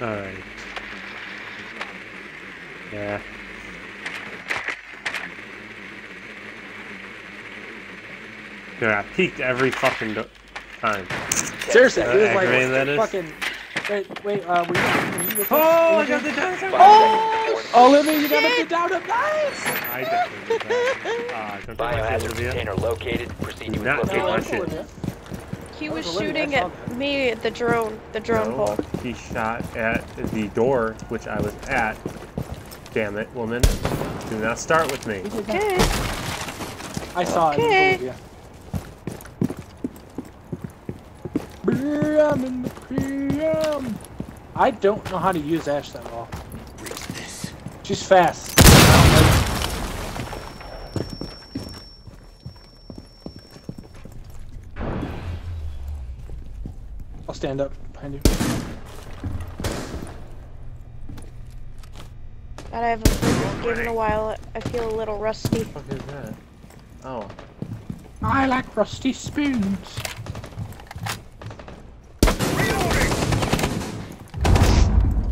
Alright. Yeah. Dude, I peeked every fucking time. Seriously, Uh, it was like aggravating that is? fucking. Wait, wait, uh, were you, were you with Oh, I us? got the dinosaur! Oh, Olivia, you got it down to nice. I definitely did that. Ah, don't take my Biohazard shield, Olivia. container located. Proceed to Do not its take my location. shit. Olivia. He That was was Olivia, shooting I saw at me at the drone, the drone No, hole. He shot at the door, which I was at. Damn it, woman. Do not start with me. Okay. I saw Okay. it. Olivia. I'm in the PM. I don't know how to use Ash that well. She's fast. I'll stand up behind you. God, I haven't played this game in a while. I feel a little rusty. What the fuck is that? Oh. I like rusty spoons.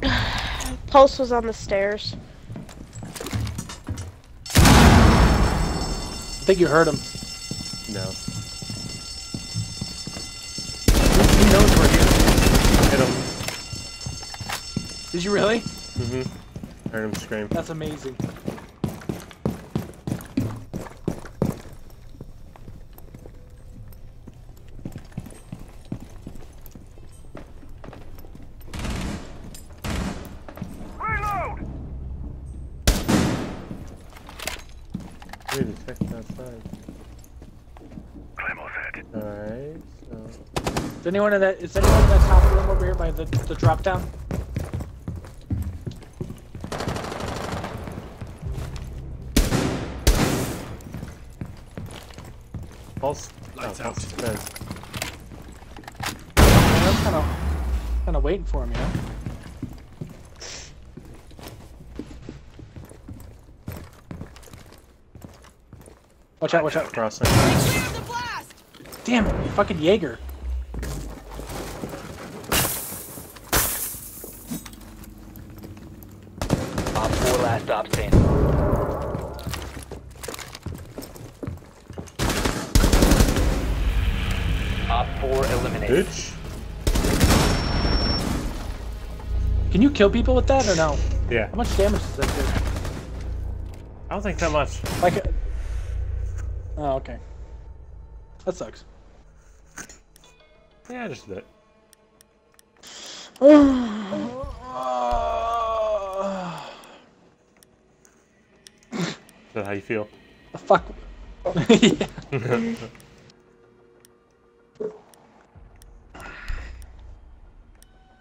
Pulse was on the stairs. I think you heard him. No. He knows we're here. Hit him. Did you really? Mm-hmm. Heard him scream. That's amazing. Dude, he's fixing outside. Alright, so. Is anyone in that? Is anyone in that top room over here by the the drop down? Pulse. Lights oh, out. Pulse is dead. I'm kind of kind of waiting for him, you know. Watch out! Watch out! Crossing. Damn it! Fucking Jaeger. Op 4 last stop standing. Can you kill people with that or no? Yeah. How much damage does that do? I don't think that much. Like. a- Oh, okay. That sucks. Yeah, just a bit. Is that how you feel? The fuck. yeah.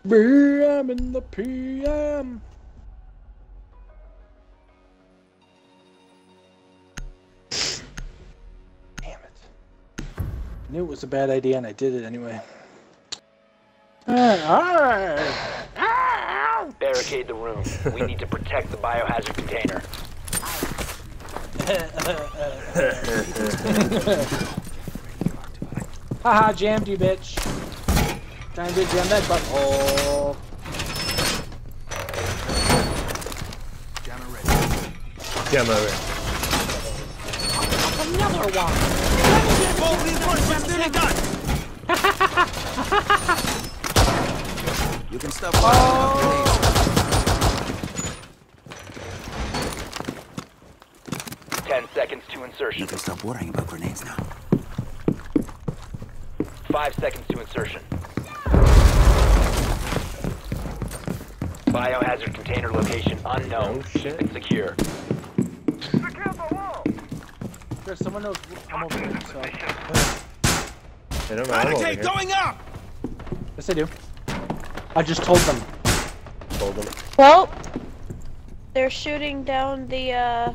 PM in the PM. Damn it. I knew it was a bad idea and I did it anyway. Alright. Barricade the room. We need to protect the biohazard container. Haha, jammed you, bitch. Trying to jam that butthole. Jammer ready. Yeah, I'm over here. Another one. Full reinforcements nearly done. you can stop. Oh. Ten seconds to insertion. You can stop worrying about grenades now. Five seconds to insertion. Biohazard container location unknown. Oh, shit. Keep it secure. Chris, someone knows I'm over here, so. They don't know I'm over here. going up. Yes, I do. I just told them. Told them. Well, they're shooting down the uh,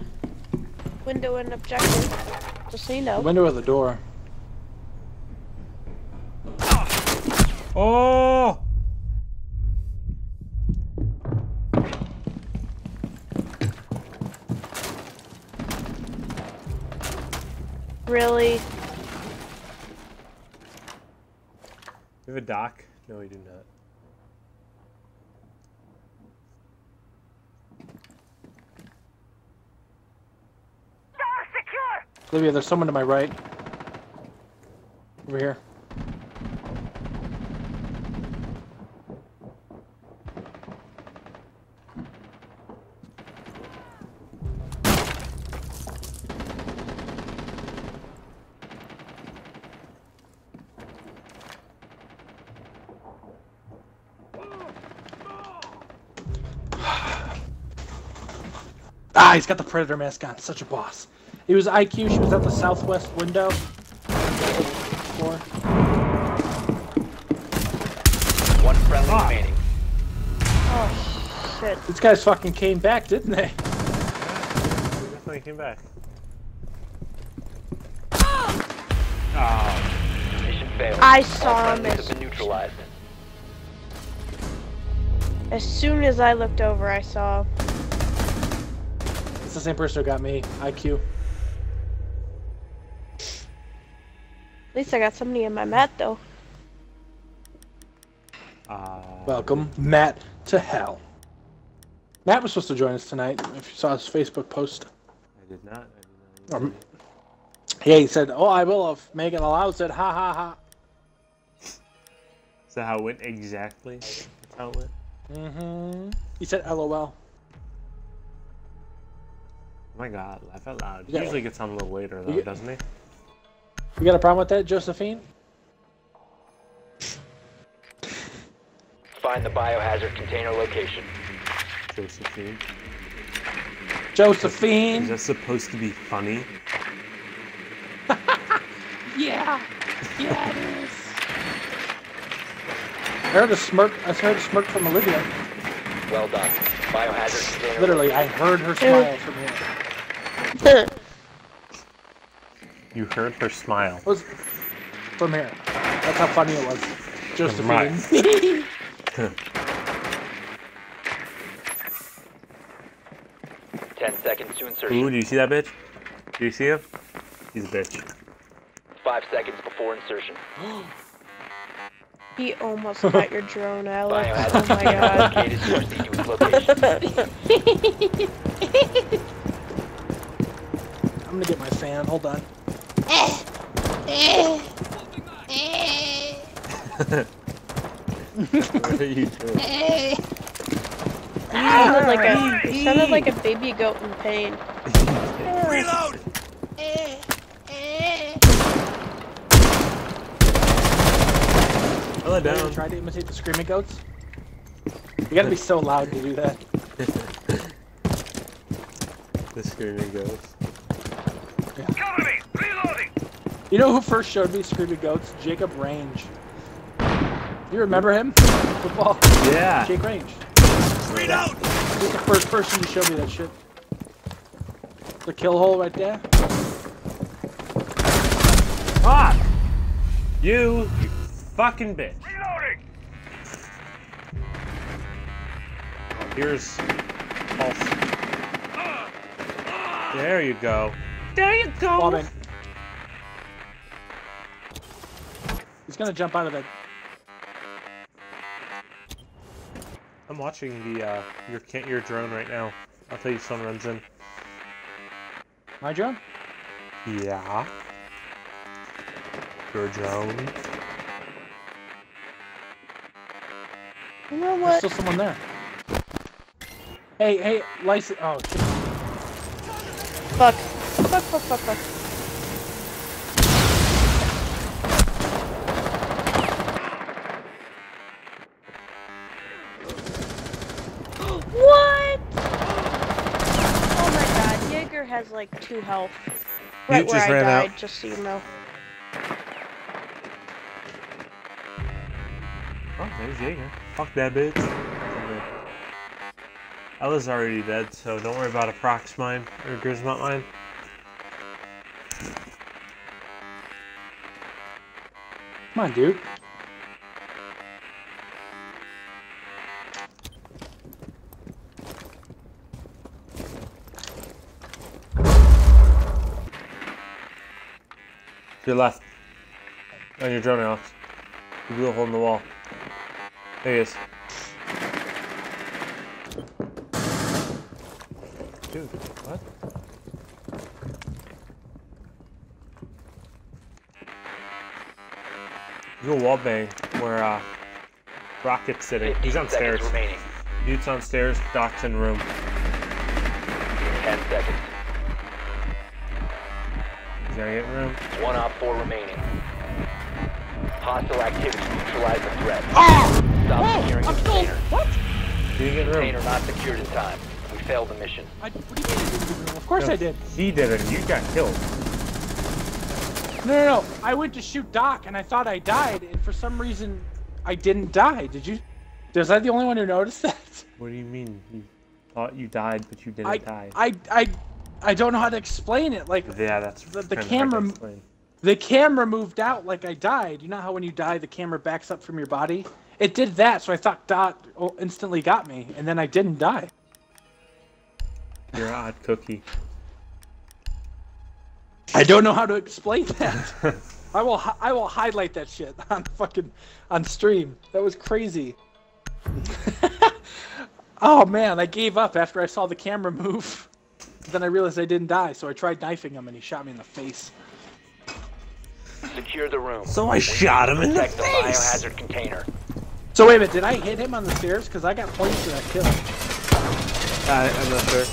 window and objective. Just so you The window or the door. Oh! really? We have a dock? No, we do not. Dock secure! Olivia, there's someone to my right. Over here. Ah, he's got the Predator mask on. Such a boss. He was IQ. She was at the southwest window. Floor. One friendly Ah. remaining. Oh shit. These guys fucking came back, didn't they? He definitely came back. Oh, Mission failed. I saw him friendlies as, have been neutralized. as soon as I looked over. I saw. It's the same person who got me. IQ. At least I got somebody in my mat though. uh, Welcome, Matt, to hell. Matt was supposed to join us tonight. If you saw his Facebook post. I did not. I did not. Um, yeah, he said, "Oh, I will if Megan allows it." Ha ha ha. Is that how it went exactly? That's how it went. Mm-hmm. He said, "LOL." Oh my god, laugh out loud. He Yeah. usually gets on a little later though, You- doesn't he? You got a problem with that, Josephine? Find the biohazard container location. Josephine. Josephine! Is Josephine. that supposed to be funny? Yeah. Yeah, it is. I heard a smirk. I heard a smirk from Olivia. Well done. Biohazard container. Literally, I heard her smile from here. You heard her smile. It was from here. That's how funny it was. Josephine. Right. Ten seconds to insertion. Ooh, do you see that bitch? Do you see him? He's a bitch. Five seconds before insertion. he almost got your drone, Alex. Oh my god. located. Proceed to its location. I'm gonna get my fan. Hold on. what are you doing? sounded like a you sounded like a baby goat in pain. Reload! Hello Have you ever down. tried to imitate the screaming goats? You gotta be so loud to do that. The screaming ghost. Cover me! Reloading! You know who first showed me screaming goats? Jacob Range. You remember him? Football. Yeah. Jake Range. Read out! He's the first person to show me that shit. The kill hole right there. Ah! You, you fucking bitch. Reloading! Here's pulse. There you go. There you go. Bombing. He's gonna jump out of it. I'm watching the uh, your your drone right now. I'll tell you if someone runs in. My drone? Yeah. Your drone. You know There's still someone there. Hey, hey, license. Oh, shit. Fuck. Fuck, fuck, fuck, fuck. what? Oh my god, Jaeger has like two health. Right where just I ran died, out. just so you know. There's Jaeger. Fuck that bitch. Ela's already dead, so don't worry about a prox mine or Grzmot mine. Come on, dude. To your left. On your drone, Alex. You blew a hole in the wall. There he is. Dude, what? Do a wall bang where uh, Rocket's sitting. He's on stairs. Remaining. Dude's on stairs, Doc's in room. 10 seconds. Is gonna get room. One off four remaining. Hostile activity. Neutralize the threat. Oh! Stop securing I'm still. container. What? He didn't get in room. Container not secured in time. We failed the mission. I, what do you mean? I didn't do it? Of course I did. He did it and you got killed. No, no, no. I went to shoot Doc and I thought I died, and for some reason, I didn't die. Did you? Was I the only one who noticed that? What do you mean? You thought you died, but you didn't I, die. I, I, I don't know how to explain it. Like yeah, that's the- the kinda hard to camera- the camera moved out like I died. You know how when you die, the camera backs up from your body? It did that, so I thought Doc instantly got me, and then I didn't die. You're an odd cookie. I don't know how to explain that. I will I will highlight that shit on fucking on stream. That was crazy. oh man, I gave up after I saw the camera move. Then I realized I didn't die, so I tried knifing him and he shot me in the face. Secure the room. So I We shot him in the protect the face. biohazard container. So wait a minute, did I hit him on the stairs? Because I got points for that kill. I, I'm not sure.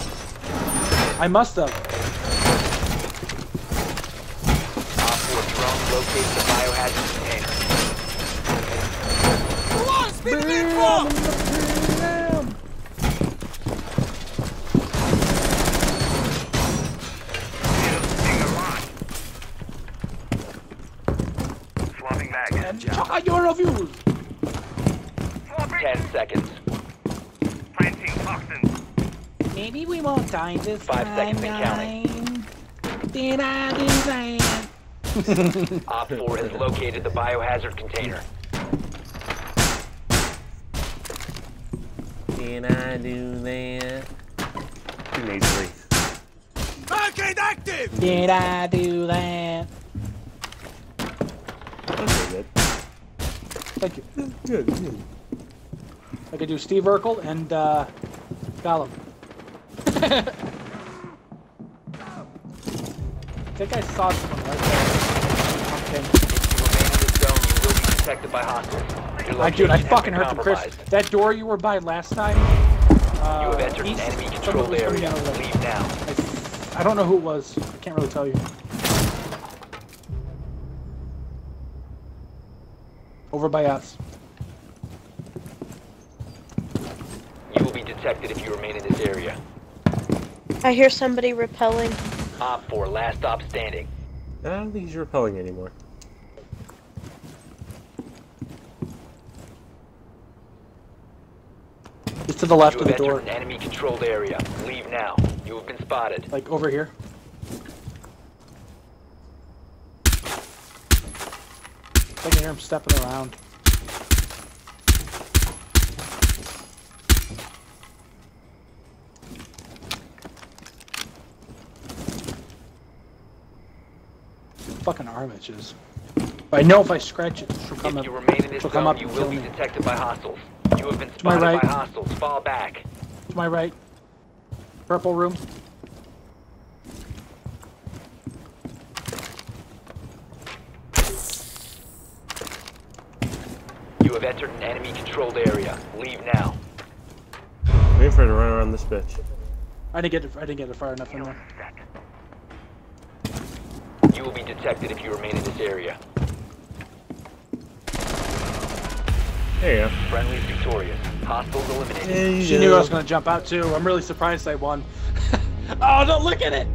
I must have. Op 4 drone locates the biohazard container. Come on, speed of info! Swapping back. Check your reviews. 10 seconds. Planting toxins. Maybe we won't die this Five time, seconds and counting. guys. Did I do that? Op 4 has located the biohazard container. Can I do that? Too nasally. Barricade active! Did I do that? That's good. Thank you. Good. good. I could do Steve Urkel and uh, Gollum. I think I saw someone right there. If you remain in this zone, you will be detected by hostiles. I dude, I fucking heard from Chris. That door you were by last time. Uh, You have entered an enemy controlled area. out of the- Leave now. I, I don't know who it was. I can't really tell you. Over by us. You will be detected if you remain in this area. I hear somebody repelling. Op 4, last stop standing. I don't think he's repelling anymore. It's to the left You of the door. an enemy controlled area. Leave now. You have been spotted. Like over here. I can hear him stepping around. Fucking arm itches. I know if I scratch it, she'll come If up. you remain in this she'll come zone, up you will kill be me. detected by hostiles. You have been my spotted right. by hostiles. Fall back. To my right. Purple room. You have entered an enemy controlled area. Leave now. Waiting for her to run around this bitch. I didn't get it. I didn't get it far enough in there. You will be detected if you remain in this area. There you go. Friendly's victorious. Hostiles eliminated. She knew I was going to jump out too. I'm really surprised I won. oh, don't look at it!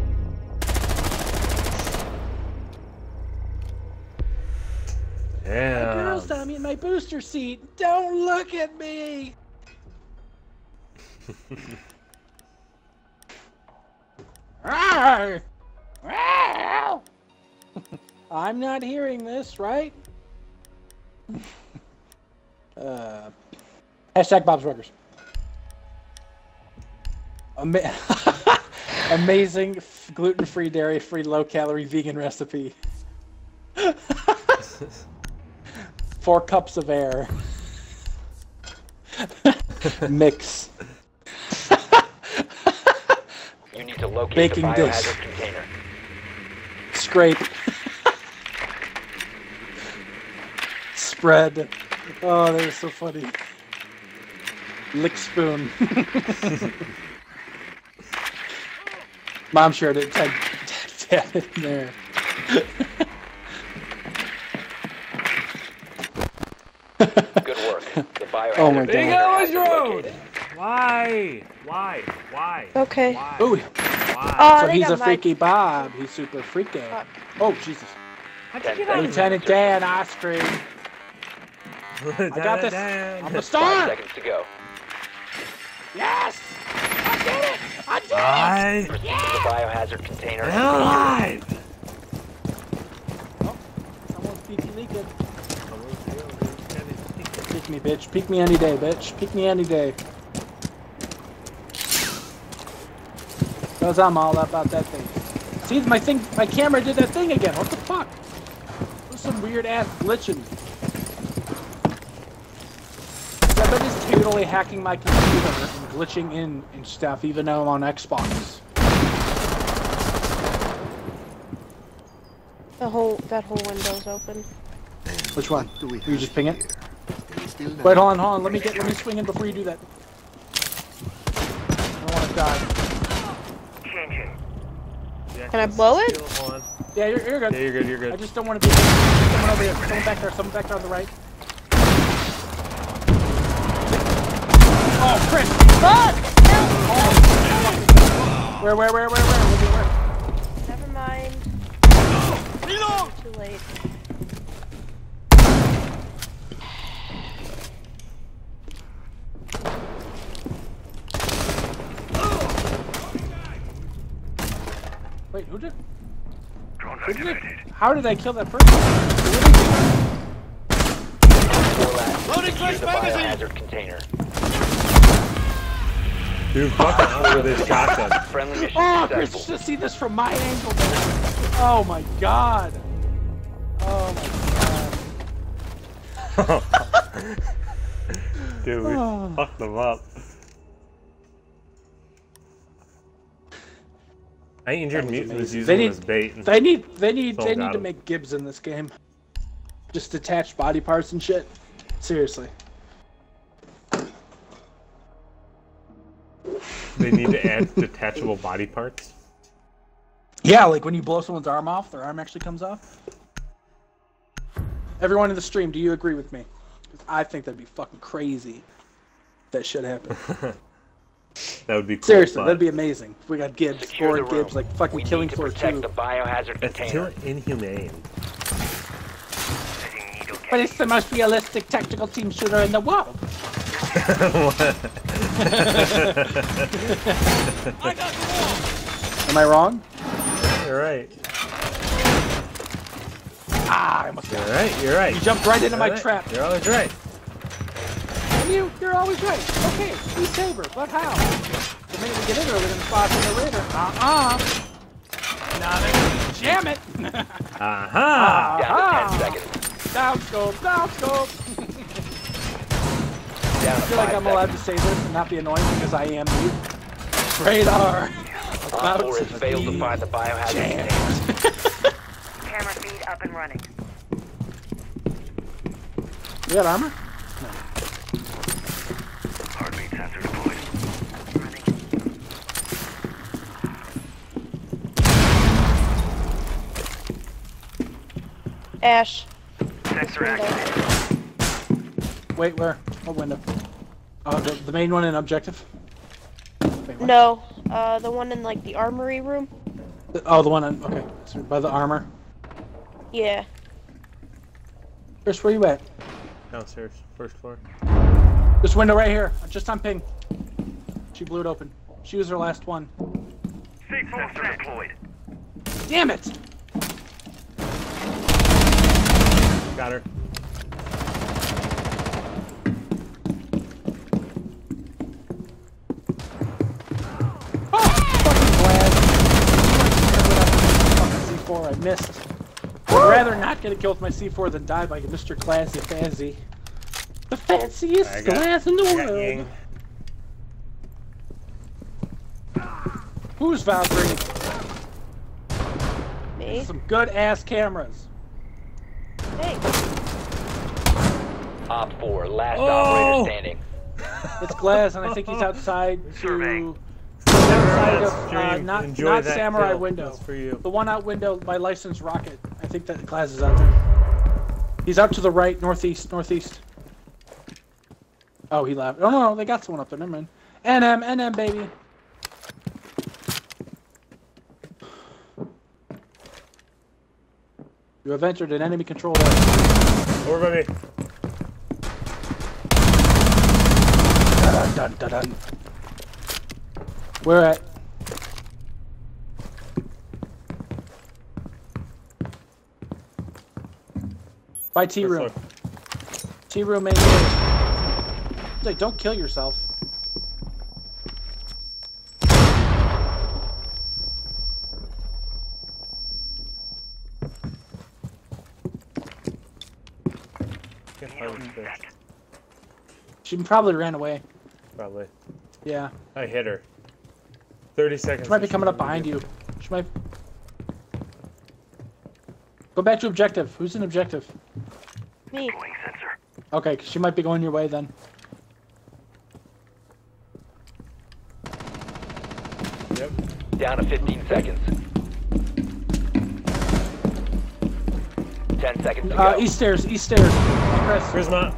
Yeah. Girls, I'm in my booster seat. Don't look at me. Rawr! Rawr! I'm not hearing this, right? uh, hashtag Bob's Burgers. Ama- Amazing f- gluten-free, dairy-free, low-calorie vegan recipe. Four cups of air. Mix. You need to locate Baking the dish. biohazard container. Scrape. Bread. Oh, that was so funny. Lick spoon. Mom shared it. Dad, dad, dad in there. Good work. The biohazard Oh my container God. has been. Why? Why? Why? Okay. Why? Ooh. Why? Oh, so they he's a my- freaky Bob. He's super freaky. Fuck. Oh, Jesus. How'd you get out of Lieutenant Dan ice cream. there? I got this. I'm the Five seconds to go. Yes! I did it! I did it! I Proceed to the biohazard container. and am secure it. alive. Oh, someone's peeky leaking. Peek me, bitch. Peek me any day, bitch. Peek me any day. Cause I'm all about that thing. See, my thing, my camera did that thing again. What the fuck? It was some weird ass glitching. Yeah, but hacking my computer and glitching in and stuff, even though I'm on Xbox. The whole that whole window's open. Which one? Do we Will you just ping it? Wait, hold on, hold on. Let me get, let me swing in before you do that. I don't want to die. Changing. Can I blow it? Yeah, you're, you're good. Yeah, you're good. You're good. I just don't want to be someone over here. Someone back there. Someone back there on the right. Oh, Chris! Fuck! Oh. Where, where, where, where, where? Where, where? Never mind. Too late. Wait, who did? Drone Who did? activated. How did I kill that person? What did Four last. Loading flash magazine. biohazard container. Dude, fucking hell with this shotgun. Friendly mission Oh, Chris, you successful. should see this from my angle. Oh my god. Oh my god. Dude, we Oh. fucked them up. I injured was mutant was using They need- as bait. They need, they need, they need to him. make Gibbs in this game. Just detached body parts and shit. Seriously. They need to add detachable body parts. Yeah, like when you blow someone's arm off, their arm actually comes off. Everyone in the stream, do you agree with me? I think that'd be fucking crazy. if That should happen. That would be cool. Seriously, but that'd be amazing. If we got Gibbs, Secure four the. Gibbs, like fucking We killing need to floor two. the biohazard It's container. too inhumane. Setting needle But it's the most realistic tactical team shooter in the world. I got the wall. Am I wrong? You're right. Ah, I almost You're got right. You're right. You jumped right into You're my right. trap. You're always right. And you, you're always right. Okay, we saber, but how? The minute we get in there, we're gonna spot the narrator. Uh-uh. Not a jam it. Aha! Down Ah. to 10 seconds. down scope, down scope. Down I feel like I'm allowed to say this and not be annoying because I am mute. Radar. Op About 4 has to failed to find the biohazard jammed. Camera feed up and running. You got armor? Heartbeat sensor deployed. Running. Ash. Sensor activated. Wait, where? What window? Oh, the, the main one in objective? Wait. No, uh, the one in like the armory room. Oh, the one on, okay. So by the armor. Yeah. Chris, where you at? Downstairs, first floor. This window right here, just on ping. She blew it open. She was her last one. Sensor deployed. Damn it! Got her. Oh, fucking glad. Fucking C4, I missed. I'd rather not get a kill with my C4 than die by Mr. Classy Fazzy. The fanciest I got- glass in the I world. Ying. Who's Valkyrie? Me. Some good ass cameras. Hey. Op 4, last Oh! operator standing. It's Glaz, and I think he's outside Survey. to. He's outside of, uh, not, not Samurai kill. Window. That's for you. The one out window by licensed rocket. I think that Glaz is out there. He's out to the right, northeast, northeast. Oh, he left. Oh no, no, they got someone up there. Never mind. NM, NM, baby. You have entered an enemy controlled area. Over by me. Dun, dun, dun, dun. Where at? By T room. T room main door. Like, don't kill yourself. Can't find this bitch. She probably ran away. Probably. Yeah. I hit her. 30 seconds. She might be coming up behind you. She might. Go back to objective. Who's in objective? Me. Deploying sensor. Okay, 'cause she might be going your way then. Yep. Down to 15 seconds. 10 seconds to Uh, go. east stairs, east stairs. Chris. Prisma.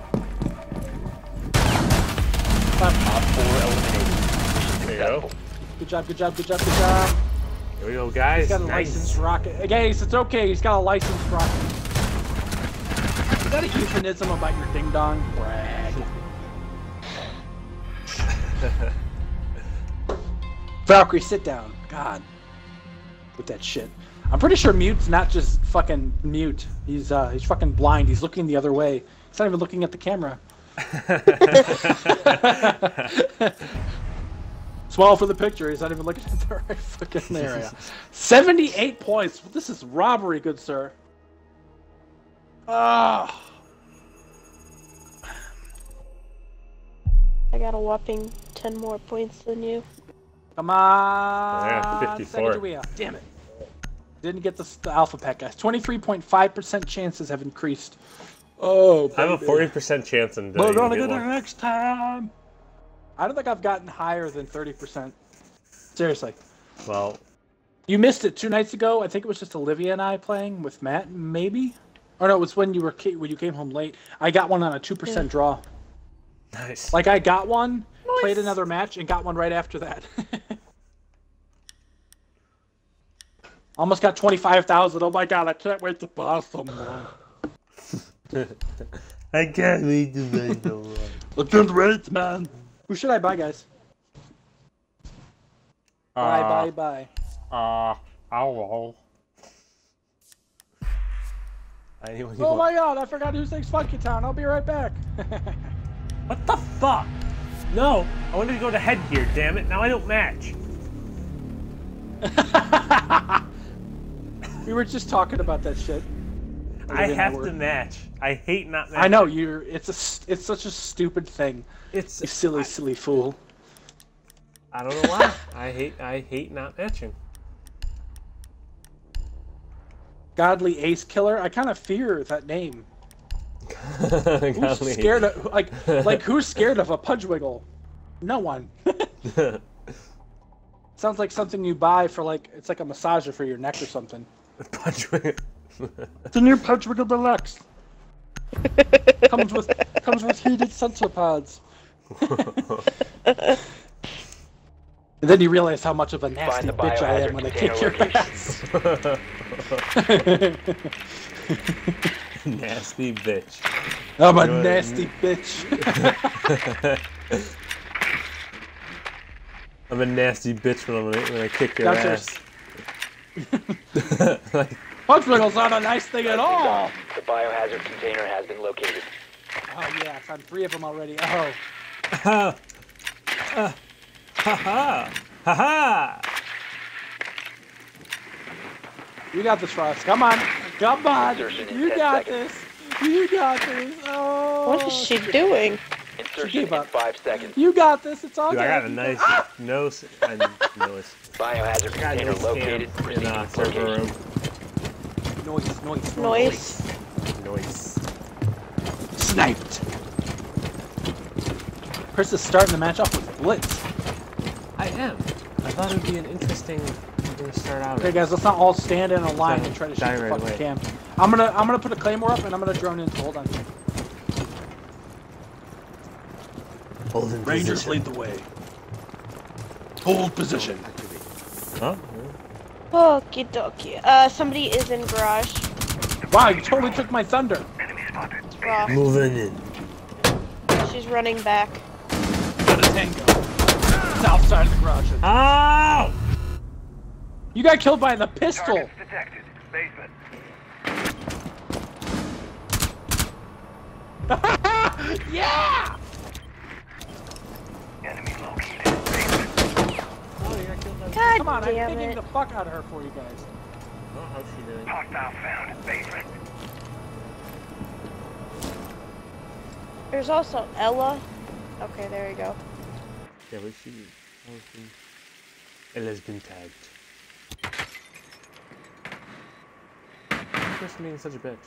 Op 4 eliminated. There you go. Good job, good job, good job, good job. Here we go, guys. He's got a Nice. licensed rocket. Guys, it's okay. He's got a licensed rocket. Is that a euphemism about your ding dong? Brag. Valkyrie, sit down. God. With that shit. I'm pretty sure mute's not just fucking mute. He's uh he's fucking blind. He's looking the other way. He's not even looking at the camera. Small for the picture. He's not even looking at the right fucking area. 78 points. This is robbery, good sir. Ah. I got a whopping 10 more points than you. Come on. Yeah, 54. Second to wheel. Damn it. Didn't get the, the alpha pack, guys. 23.5% chances have increased. Oh, I have a 40% chance in We're gonna get get there next time. I don't think I've gotten higher than 30%. Seriously. Well, You missed it two nights ago. I think it was just Olivia and I playing with Matt, maybe. Or no, it was when you were when you came home late. I got one on a two percent draw. nice. Like I got one, played another match, and got one right after that. Almost got twenty five thousand. Oh my god! I can't wait to buy someone. I can't wait to make the one. I can't wait, man. Who should I buy, guys? Bye, bye, bye. Uh, ow. Anyone Oh my god! I forgot who sings Funky Town. I'll be right back. What the fuck? No, I wanted to go to headgear, damn it. Now I don't match. we were just talking about that shit. I have to match. I hate not matching. I know you're. It's a. s- It's such a stupid thing. It's You silly, silly fool. I don't know why. I hate I hate not matching. Godly Ace Killer. I kind of fear that name. Who's scared of like like who's scared of a Pudgewiggle? No one. Sounds like something you buy for like it's like a massager for your neck or something. Me. It's a new Pudgewiggle Deluxe. comes with comes with heated sensor pads. and then you realize how much of a nasty the bitch I am when I kick your ass. Nasty bitch. I'm a Good. nasty bitch. I'm a nasty bitch when, I'm, when I kick your Downstairs. ass. like, Pudgewiggle's not a nice thing at all. The biohazard container has been located. Oh yes, I'm three of them already. Oh, ha ha ha ha ha. you got this, Ross. Come on, come on. You got seconds. this. You got this. Oh. What is she doing? Insertion gave in up. 5 seconds. You got this. It's all Dude, I got a nice nose and nose. Biohazard I got a container located. in Proceed uh, server location. room. Noise, noise, Noise. Noise. Sniped. Chris is starting the match off with Blitz. I am. I thought it would be an interesting thing to start out Okay, guys, let's not all stand in a line Die- and try to shoot die the right fucking away. cam. I'm gonna I'm gonna put a claymore up and I'm gonna drone in. Hold on. Hold in Rangers position. lead the way. Hold position. Huh? Okie dokie. Uh, somebody is in garage. Wow, you totally took my thunder. Enemy spotted. Moving in. She's running back. Got a tango. South side of the garage. Ow! You got killed by the pistol. Targets detected. Basement. yeah! Enemy located. Basement. God Come on, I'm damn the fuck out of her for you guys. Oh, how's she doing? Hostile found. Basement. There's also Ela. Okay, there you go. Yeah, but she. She- Ela's been tagged. Chris being such a bitch.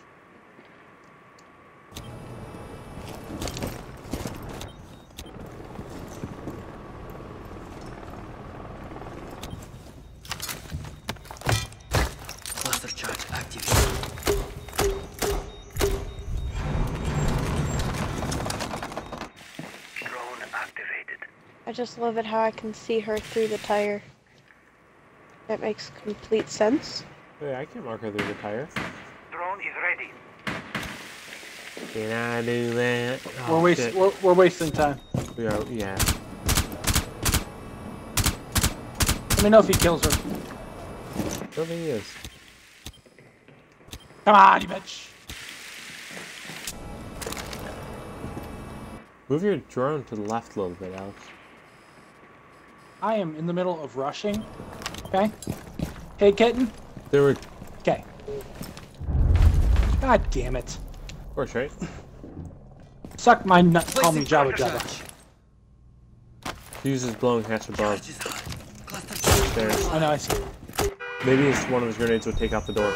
I just love it how I can see her through the tire. That makes complete sense. Wait, I can't mark her through the tire. Drone is ready. Can I do that? Oh, we're, waste, we're, we're wasting time. We are, yeah. Let me know if he kills her. I don't think he is. Come on, you bitch. Move your drone to the left a little bit, Alex. I am in the middle of rushing. Okay? Hey, kitten. There were, Okay. God damn it. of course, right? Suck my nut. Call me Placing Jabba cluster Jabba. He uses blowing hatch above. Charge is on. Cluster charge. There. I know, I see. Maybe it's one of his grenades would take out the door.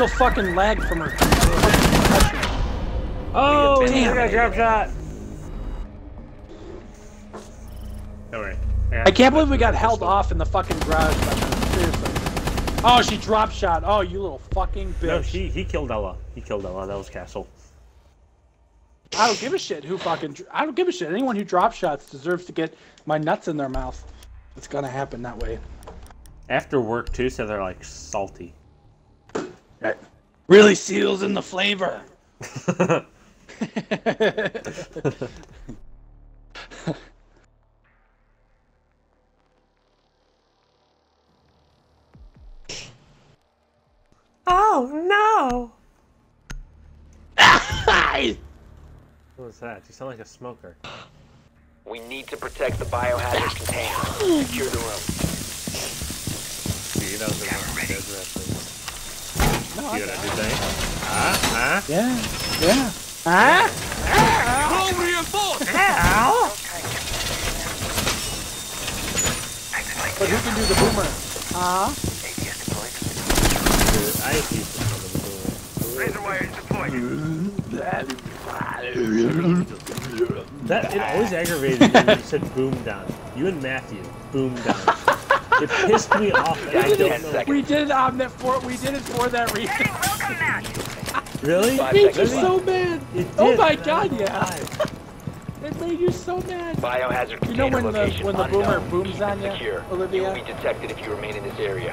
Still fucking lagged from her. Oh, oh damn! I got a drop shot. Don't worry. I can't believe we got held off in the fucking garage. Seriously. Oh, she drop shot. Oh, you little fucking bitch. No, he he killed Ela. He killed Ela. That was Castle. I don't give a shit who fucking. I don't give a shit. Anyone who drop shots deserves to get my nuts in their mouth. It's gonna happen that way. After work too, so they're like salty. Right. Really seals in the flavor. oh no! What was that? You sound like a smoker. We need to protect the biohazard container. Secure the room. See, that was enough. There's wrestling. No, See I, what I did there? Ah, ah. yeah, yeah. Ah! But who can do the boomer? Huh? ATS I used to come in Razor deployed. That it always aggravated me when you said boom down. You and Matthew, boom down. It pissed me off, I We did, don't it, know. we did it on that for we did it for that reason. Really? It made you seconds so left. mad. It Oh did, my and I god, yeah. It made you so mad. Biohazard You know when the- location when the boomer unknown. booms Keep on ya, secure. Olivia? You will be detected if you remain in this area.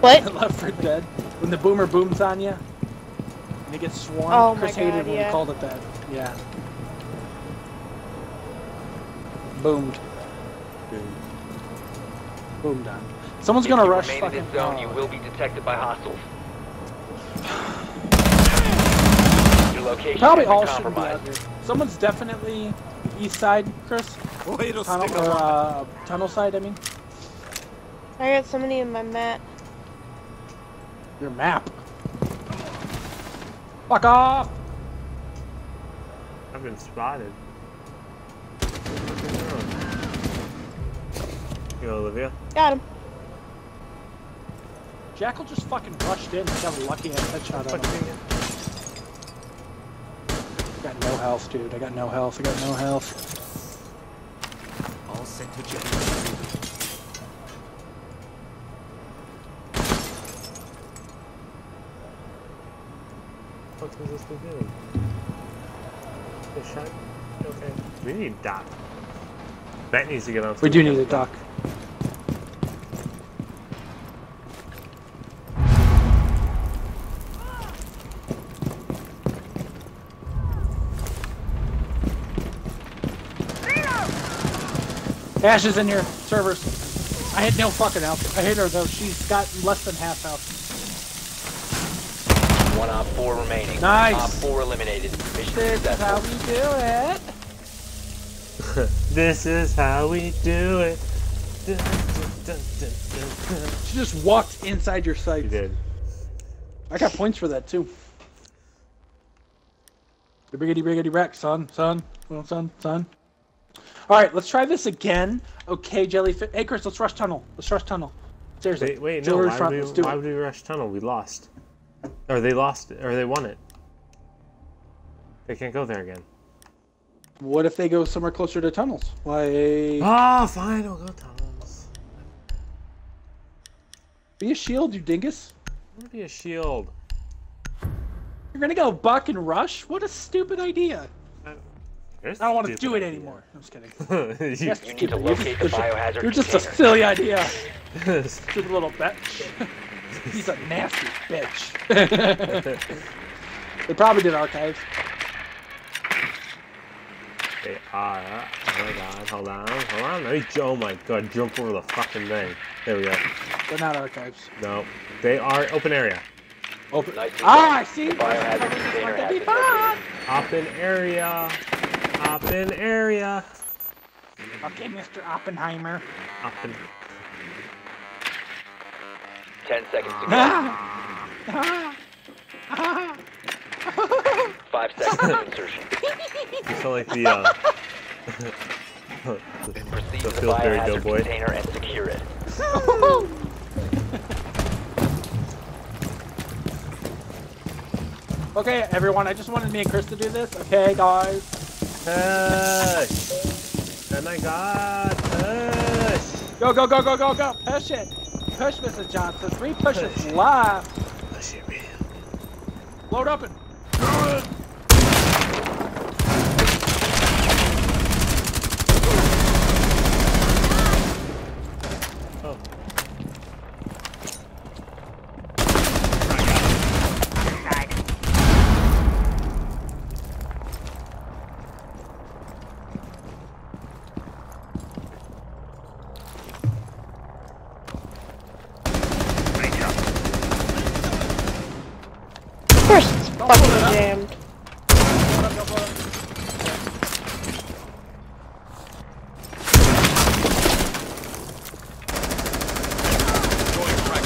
What? Left 4 Dead. When the boomer booms on you, and it gets swarmed. Oh my Chris hated God, when yeah. we called it that. Yeah. Boomed. Boom. Boomed on. Someone's If gonna you rush remain fucking. in this zone, oh. you will be detected by hostiles. Your location Probably has been all shouldn't be out here. Someone's definitely east side, Chris. Tunnel, or, uh, tunnel side, I mean. I got somebody in my map. Your map. Fuck off! I've been spotted. You go, Olivia. Got him. Jackal just fucking rushed in and got a lucky ass headshot on him. Got no health, dude. I got no health. I got no health. All set to generate. What was this thing doing? The shot? Okay. We need Doc. That needs to get on. We do need a Doc. Ash is in here. Servers. I had no fucking health. I hit her though. She's got less than half health. One op four remaining. Nice. Op four eliminated. Mission This is how we do it. This is how we do it. Dun, dun, dun. She just walked inside your You sight. did. I got points for that too. The biggity biggity wreck, son, son, well, son, son. All right, let's try this again. Okay, jellyfish. Hey, Chris, let's rush tunnel. Let's rush tunnel. Seriously. Wait, wait, no. Why front, let's we, do why it. would we rush tunnel? We lost. Or they lost it. Or they won it. They can't go there again. What if they go somewhere closer to tunnels? Why? Ah, fine. I'll go tunnels. Be a shield, you dingus. I'm gonna be a shield. You're gonna go buck and rush? What a stupid idea. There's I don't want to do it anymore. I'm just kidding. You- Yes, You need to stupid. Locate just- the biohazard You're just a silly idea. Stupid little bitch. He's a nasty bitch. they probably did archives. They are. Oh my god. Hold on. Hold on. Let me, oh my god. Jump over the fucking thing. There we go. They're not archives. No. They are open area. Open. Nicely Ah, I see. Biohazard Covered this container like has a been fun. Open area. Open area. Okay, Mr. Oppenheimer. Open. Ten seconds to go. Ah! Ah! Ah! Five seconds of insertion. You feel like the, uh... the, Proceed the to the Pillsbury biohazard Doughboy. container and secure it. okay, everyone, I just wanted me and Chris to do this. Okay, guys. Push! Oh my god, push! Go, go, go, go, go, go. Push it. Push, Mrs. Johnson. Three pushes live. Push it, man. Load up and. Fucking.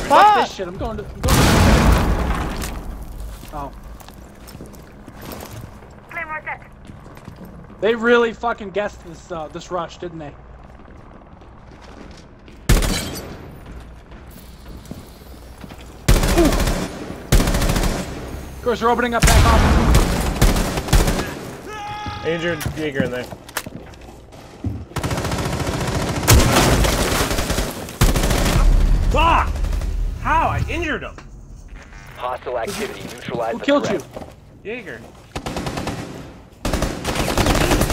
Fuck this shit. I'm going to. I'm going to... Oh. They really fucking guessed this uh, this rush, didn't they? Of course, we're opening up back office. Injured Jaeger in there. Fuck! How? I injured him! Hostile activity. neutralized. Who the killed you? Jaeger. Oh,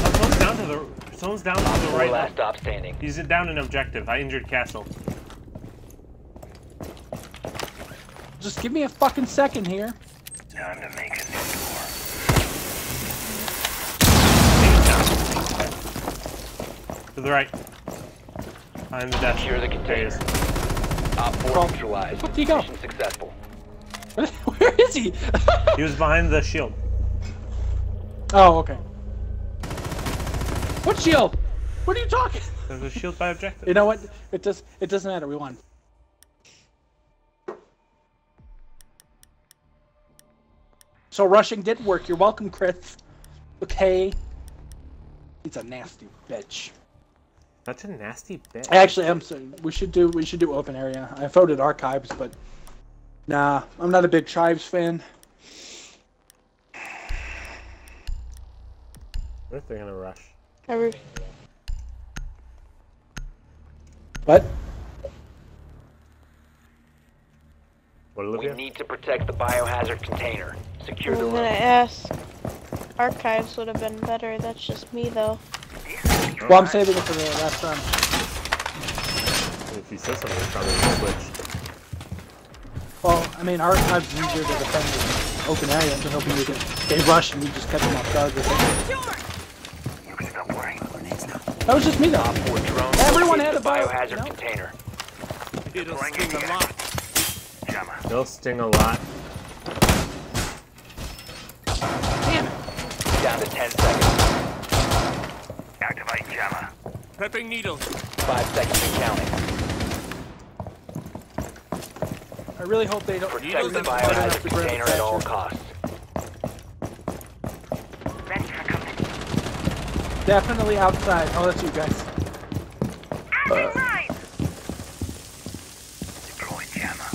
someone's down to the someone's down to the right. last stop standing. He's down in objective. I injured Castle. Just give me a fucking second here. Time to make To the right. Behind the desk. Secure the There he container. is. Op four Well, neutralized. where'd he go? Mission successful. Where is he? He was behind the shield. oh, okay. What shield? What are you talking? There's a shield by objective. You know what? It does. It doesn't matter. We won. So rushing did work. You're welcome, Chris. Okay. He's a nasty bitch. Such a nasty bit. Actually, I'm sorry. We should do we should do open area. I voted archives, but nah, I'm not a big Chives fan. What if they're gonna rush? Every- But What, We need to protect the biohazard container. Secure I'm the gonna room. ask. Archives would have been better. That's just me though. well, I'm saving it for the last round. If you said something, it's probably a switch. Well, I mean, archives is easier to defend than open area. I'm hoping you can they rush and we just catch them off guard with it. You can stop worrying. Grenades now. That was just me though. Op 4 drone Everyone had a bio- biohazard no? container. It'll sting a lot. Jammer. They'll sting a lot. Down to 10 seconds. Activating jammer. Prepping needles. 5 seconds and counting. I really hope they don't. Protect the Needles and biohazard container at all costs. Ready for company. Definitely outside. Oh, that's you guys. Acting line! Deploy jammer.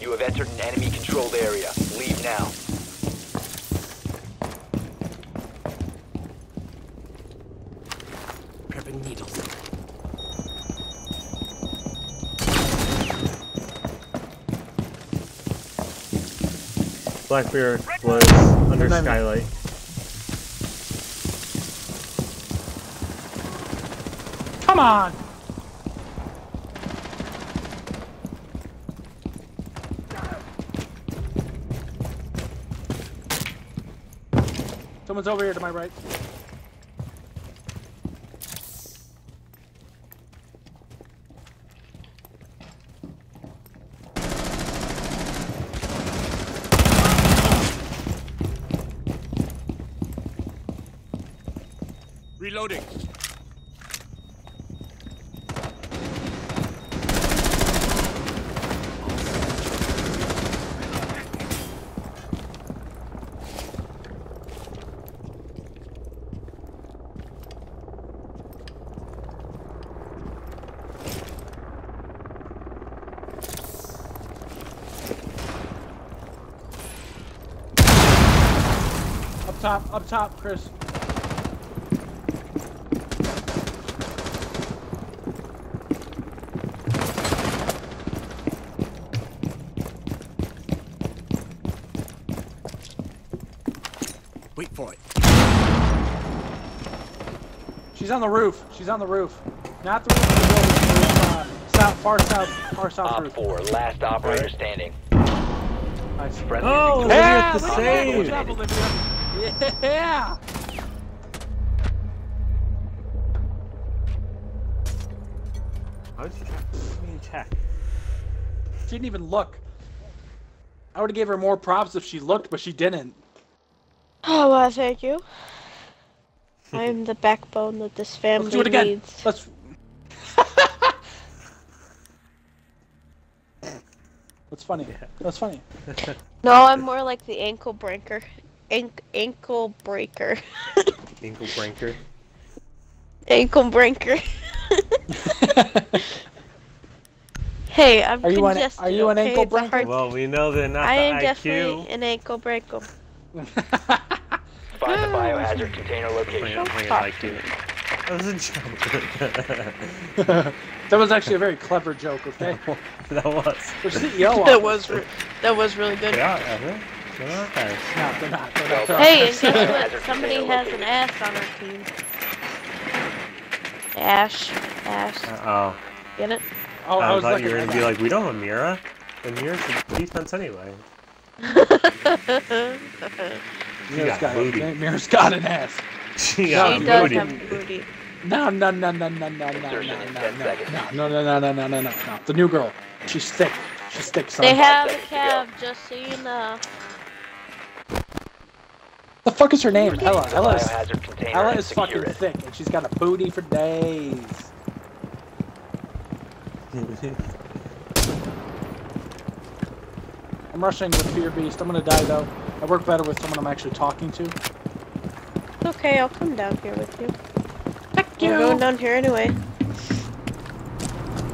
You have entered an enemy controlled area. Leave now. Prepping needles. Blackbeard was under Remember. skylight. Come on. Someone's over here to my right. Reloading. Up top, up top, Chris. Wait for it. She's on the roof. She's on the roof. Not the roof of the building. the roof, uh, south, far south, far south Op roof. 4, last operator standing. Nice. Friendly Oh, Yeah, the look at that. save. Good job, Olivia. Yeah. How did you check? How did you check? She didn't even look. I would have gave her more props if she looked, but she didn't. Oh, well, thank you. I am the backbone that this family Let's do it again. needs. Let's. That's funny. That's funny. No, I'm more like the ankle breaker. Ank- ankle breaker. Ankle breaker. ankle breaker. hey, I'm Are you an- congested. are you an okay? ankle breaker? hard- Well, we know they're not I the am IQ. definitely an ankle breaker. Find the biohazard container I'm location. playing IQ. That was a joke. that was actually a very clever joke. Okay. that was. Their CEO. That was re- that was really good. They are, are they? They're not. No, they're not. They're not. done. Hey, and guess what? Somebody has an ass on our team. Ash. Ash. Uh oh. Get it? Oh, I, I was thought you were gonna be like, we don't have Mira. And Mira's the defense anyway. She Mira's got got, booty. Mira's got an ass. She she got does booty. have booty. No, no, no, no, no, no, no, no, no, no, no, no, no, no, no, no, no, no, no. The new girl. She's thick. She's thick, son. They have a seconds to cab, just so you know. The fuck is her name? Ela. to Ela is, Ela is fucking it. thick, and she's got a booty for days. I'm rushing with Fear Beast. I'm gonna die though. I work better with someone I'm actually talking to. Okay, I'll come down here with you. Heck We're going down here anyway.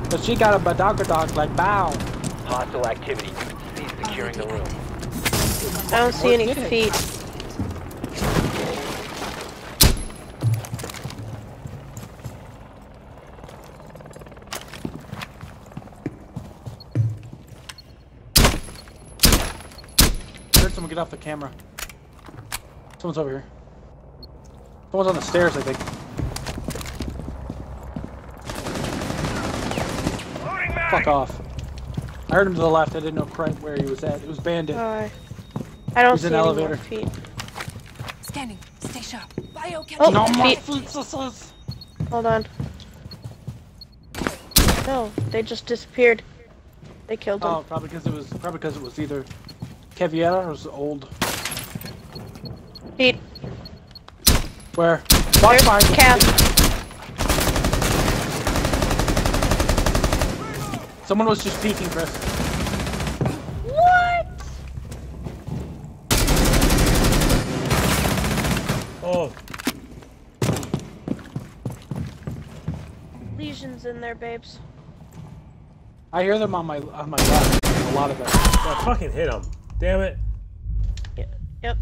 But she got a badonka dog like bow. Hostile activity. Cease securing the room. I don't see any did it? feet. Get off the camera. Someone's over here. Someone's on the stairs, I think. Fuck off. I heard him to the left. I didn't know quite where he was at. It was Bandit. Uh, I don't He's see in any elevator. more feet. Scanning. Stay sharp. Bio. Oh, no more feet. feet. Hold on. No, they just disappeared. They killed him. Oh, probably because it was probably because it was either Caveira or it was old. Feet. Where? Watch There's mine. Cav. Someone was just peeking, Chris. What? Oh, Lesion's in there, babes. I hear them on my on my left. A lot of them. I fucking hit him. Damn it. Yep.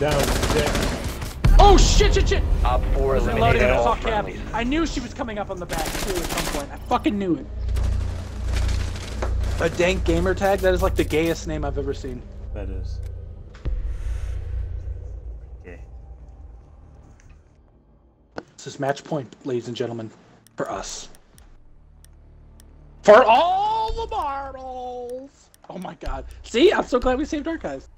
Down. Shit. Oh shit! Shit! Shit! Op 4 Reloading eliminated the all fuck Cav. I knew she was coming up on the back too at some point. I fucking knew it. A dank gamer tag. That is like the gayest name I've ever seen. That is. Okay. This is match point, ladies and gentlemen, for us. For all the marbles! Oh my god. See, I'm so glad we saved archives.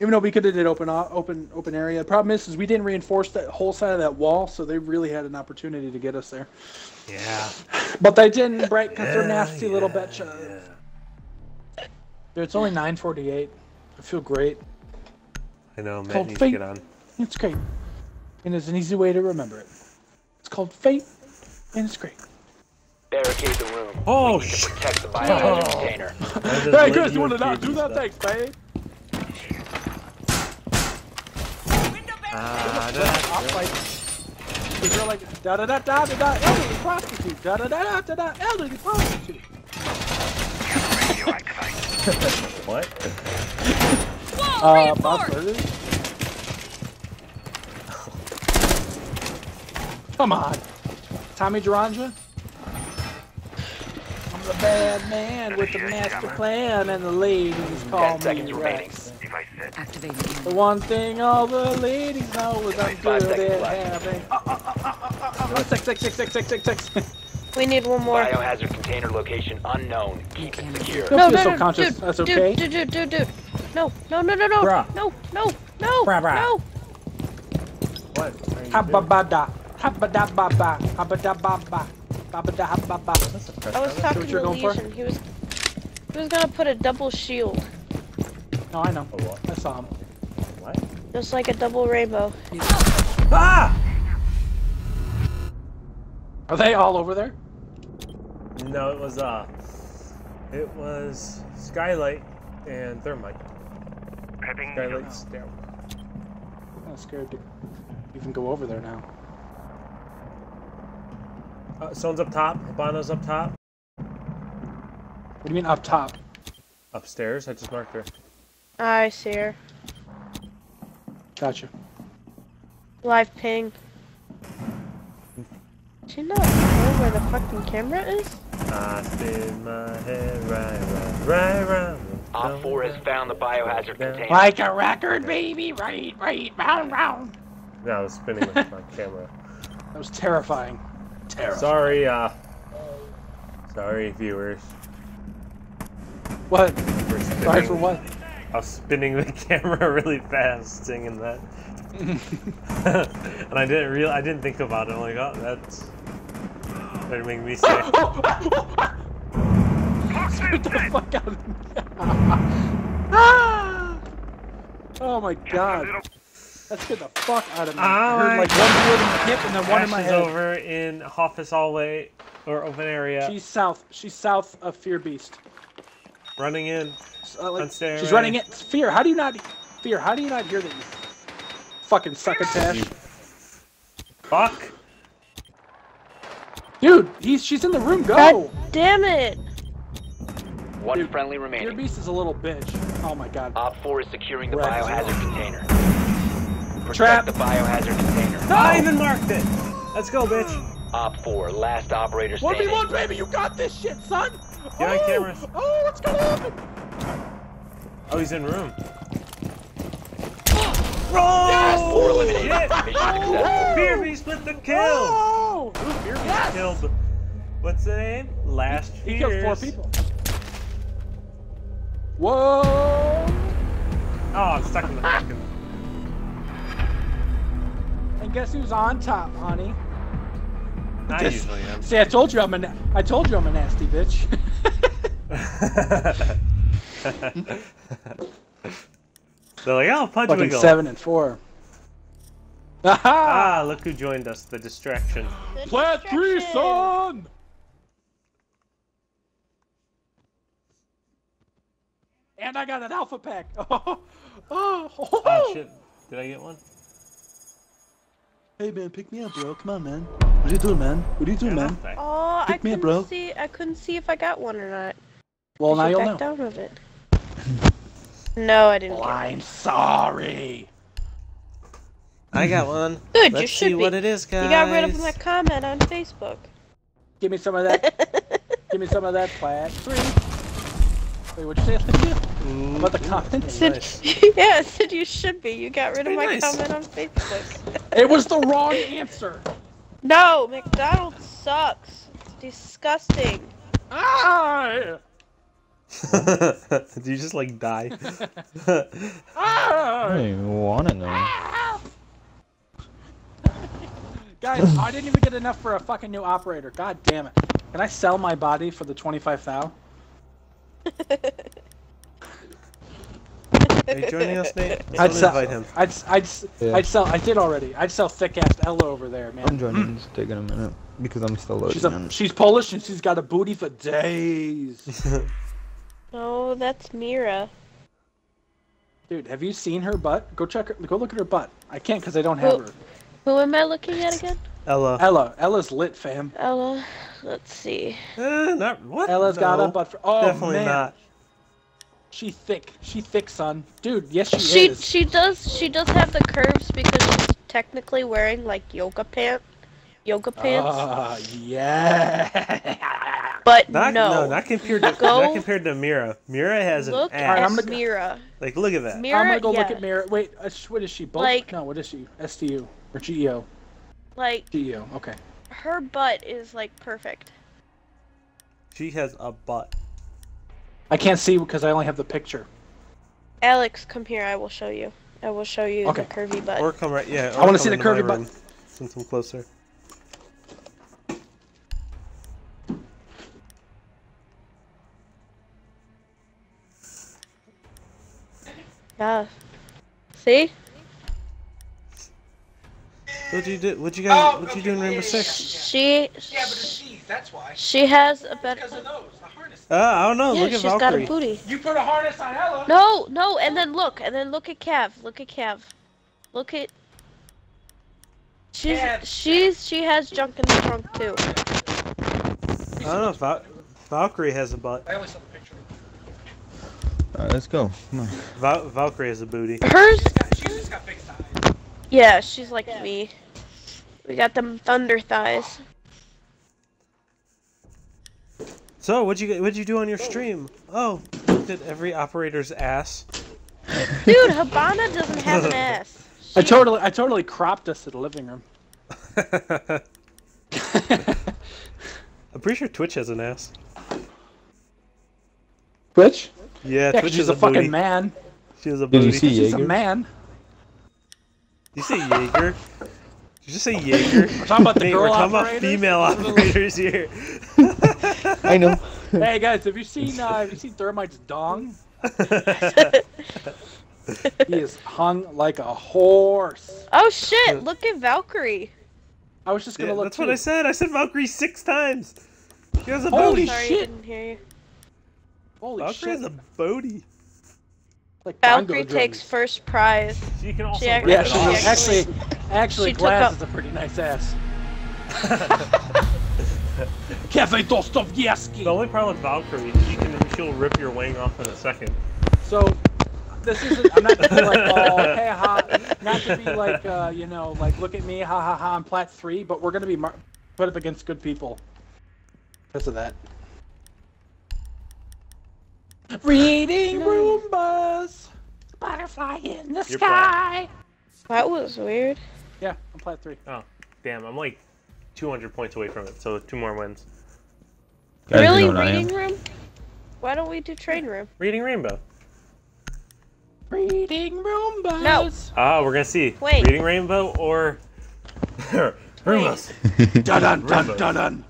Even though we could have did open open open area. The problem is, is we didn't reinforce that whole side of that wall, so they really had an opportunity to get us there. Yeah. But they didn't, break Because they're Yeah, nasty little yeah, bitches. yeah. Dude, it's only 9:48. I feel great. I know, man. Needs feet. to get on. It's great, and there's an easy way to remember it. It's called fate, and it's great. Barricade the room. Oh, we need to shit. protect the biohazard Oh. container. Hey, Chris, you you want to not do that? Thanks, babe. Ah, I'll fight. The like da da da da da da elderly prostitute da da da da da da elderly prostitute. What? Whoa, Uh, reinforced. Bob Come on, Tommy Duranja. I'm the bad man with the master plan, and the ladies call Ten me. Rex. Device set. Activating. The one thing all the ladies know is I'm Five good seconds at left. having. We need one more. Biohazard container location unknown. Keep it secure. Don't No, feel no, so no, conscious. dude, That's dude, okay. Dude, dude, dude, dude. No, no, no, no, no, Bruh. no, no, no, Bruh, bruh. no. What? are you doing? Hababada, habada baba, habada baba, babada hababa. That's a press I was talking what you're to going for? Legion. He was, he was gonna put a double shield, No, I know. A what? I saw him. What? just like a double rainbow. Ah! Are they all over there? No, it was uh, it was skylight and thermite. Prepping Skylight needle. stair. I'm scared to even go over there now. Uh, someone's up top. Hibana's up top. What do you mean up top? Upstairs. I just marked her. I see her. Gotcha. Live ping. Does she not know where the fucking camera is? I spin my head right, right, right round. Op 4 has found the biohazard Down. container. Like a record, baby, right, right, round, round. No, I was spinning with my camera. That was terrifying. Terrifying. Sorry, uh, sorry viewers. What? For spinning. Sorry for what? I was spinning the camera really fast, singing that, and I didn't real. I didn't think about it. I'm like, oh, that's that make me sick. Get the fuck out of me. Ah! Oh my god. That scared the fuck out of me. I heard like one bullet in my hip and then one in my is head. over in office hallway or open area. She's south. She's south of Fear Beast. running in. Uh, like, On stairway. she's running in. Fear, how do you not? Fear, how do you not hear that? You fucking succotash. Fuck. Dude, he's she's in the room. Go. God damn it! One Dude, friendly Fear. Beast is a little bitch. Oh my god. Op 4 is securing the Right. biohazard container. Protect Trap. the biohazard container. I even marked it. Let's go, bitch. Op 4, last operator One v standing. one, baby. You got this shit, son. Get on oh, cameras. Oh, what's gonna happen? Oh, he's in room. Yes, Four eliminated. Shit. Mission successful. Beast with the kill. Oh, Ooh, Fear Beast. Killed. What's the name? Last He killed four people. Whoa. Oh, I'm stuck in the fucking. And guess who's on top, honey? I usually am. See, I told you I'm a, na- I told you I'm a nasty bitch. They're like, oh, Pudge Fucking Wiggle. seven and four. Aha! Ah, look who joined us. The distraction. Good Plant three, son. And I got an alpha pack. Oh, oh, oh, Oh shit. Did I get one? Hey man, pick me up, bro. Come on, man. What are you doing, man? What are you doing, man? okay. Oh, I Pick me couldn't up, bro. see. I couldn't see if I got one or not. Well, now I you'll backed know. out of it. No, I didn't. Well, get I'm sorry. I got one. Good, you Let's should see be. what it is, guys. You got rid of my comment on Facebook. Give me some of that. Give me some of that plat three. Wait, what'd you say? Ooh, About the comment? Said, nice. yeah, I said you should be. You got rid of my nice. comment on Facebook. It was the wrong answer. no, McDonald's sucks. It's disgusting. Ah! Did you just like die? Ah! I don't even wanna know. Guys, I didn't even get enough for a fucking new operator. God damn it. Can I sell my body for the 25 thou? Are you joining us, Nate? I'd I'll sell, invite him. I'd, s- I'd, Yeah. I'd sell, I did already. I'd sell thick ass Ela over there, man. I'm man. joining. It's taking a minute because I'm still loading. She's, a, she's Polish and she's got a booty for days. No, that's Mira. Dude, have you seen her butt? Go check her, go look at her butt. I can't because I don't have Who- her. Who am I looking at again? Ela. Ela, Ela's lit, fam. Ela. Let's see. Eh, not what? Ela's got a butt for, oh Definitely man. not. She thick. She thick, son. Dude, yes she, She is. she does she does have the curves because she's technically wearing like yoga pants. yoga pants. Ah, yeah. but Not, no, no, not compared to Go- not compared to Mira. Mira has an look ass. Alright, at I'm gonna- Mira. Like, look at that. Mira, I'm gonna go yeah, look at Mira. Wait, uh, what is she? Both? Like- no, what is she? STU or GEO? like GEO. Okay. her butt is like perfect. She has a butt. I can't see because I only have the picture. Alex, come here. I will show you. I will show you Okay. the curvy butt. Or come right, yeah. I wanna see the curvy butt. room, Since I'm closer. yeah. See? What'd you do? What'd you guys? Oh, what'd you doing, in Rainbow Six? She. she's. That's why. She has a better. Because of those. The harness. Uh, I don't know. Yeah, look at she's got a booty. You put a harness on Ela. No, no, and then look, and then look at Cav. Look at Cav. Look at. She's Cav. she's she has junk in the trunk too. I don't know. if Val- Valkyrie has a butt. I always saw the picture. Alright, let's go. Come on. Val- Valkyrie has a booty. Hers, She's just got big thighs. yeah, she's like me. We got them thunder thighs. So, what'd you what'd you do on your oh. stream? Oh, looked at every operator's ass. Dude, Hibana doesn't have an ass. I totally, I totally cropped us to the living room. I'm pretty sure Twitch has an ass. Twitch? Yeah, Yeah, 'cause Twitch she's is a, a, fucking man. She has a Did you booty. see She's a Jaeger? man. You see Jaeger? Did you just say Jaeger? We're talking about the Mate, girl we're talking about female operators here. I know. Hey guys, have you seen uh, have you seen Thermite's dong? He is hung like a horse. Oh shit! Look at Valkyrie. I was just gonna Yeah, look. that's what. I said. I said Valkyrie six times. He has a Holy booty. Sorry, I shit. didn't hear you. Holy Valkyrie shit! has a booty. Like Valkyrie takes first prize. She can also She actually- Yeah, she actually- actually, actually, she Glass is a pretty nice ass. Kevin Dostoevsky. The only problem with Valkyrie, is she can she'll rip your wing off in a second. So, this isn't. I'm not gonna be like, oh, hey, ha, not to be like, uh, you know, like, look at me, ha ha ha, I'm plat three, but we're gonna be mar- put up against good people because of that. Reading Roombas, butterfly in the You're sky. That was weird. Yeah, I'm plat three. Oh, damn! I'm like 200 points away from it, so two more wins. Guys, you really, know what I am? reading room? Why don't we do train room? Reading Rainbow. Reading Roombas. No. Ah, we're gonna see. Wait. Reading Rainbow or Roombas. Dun dun dun Roombas. dun dun.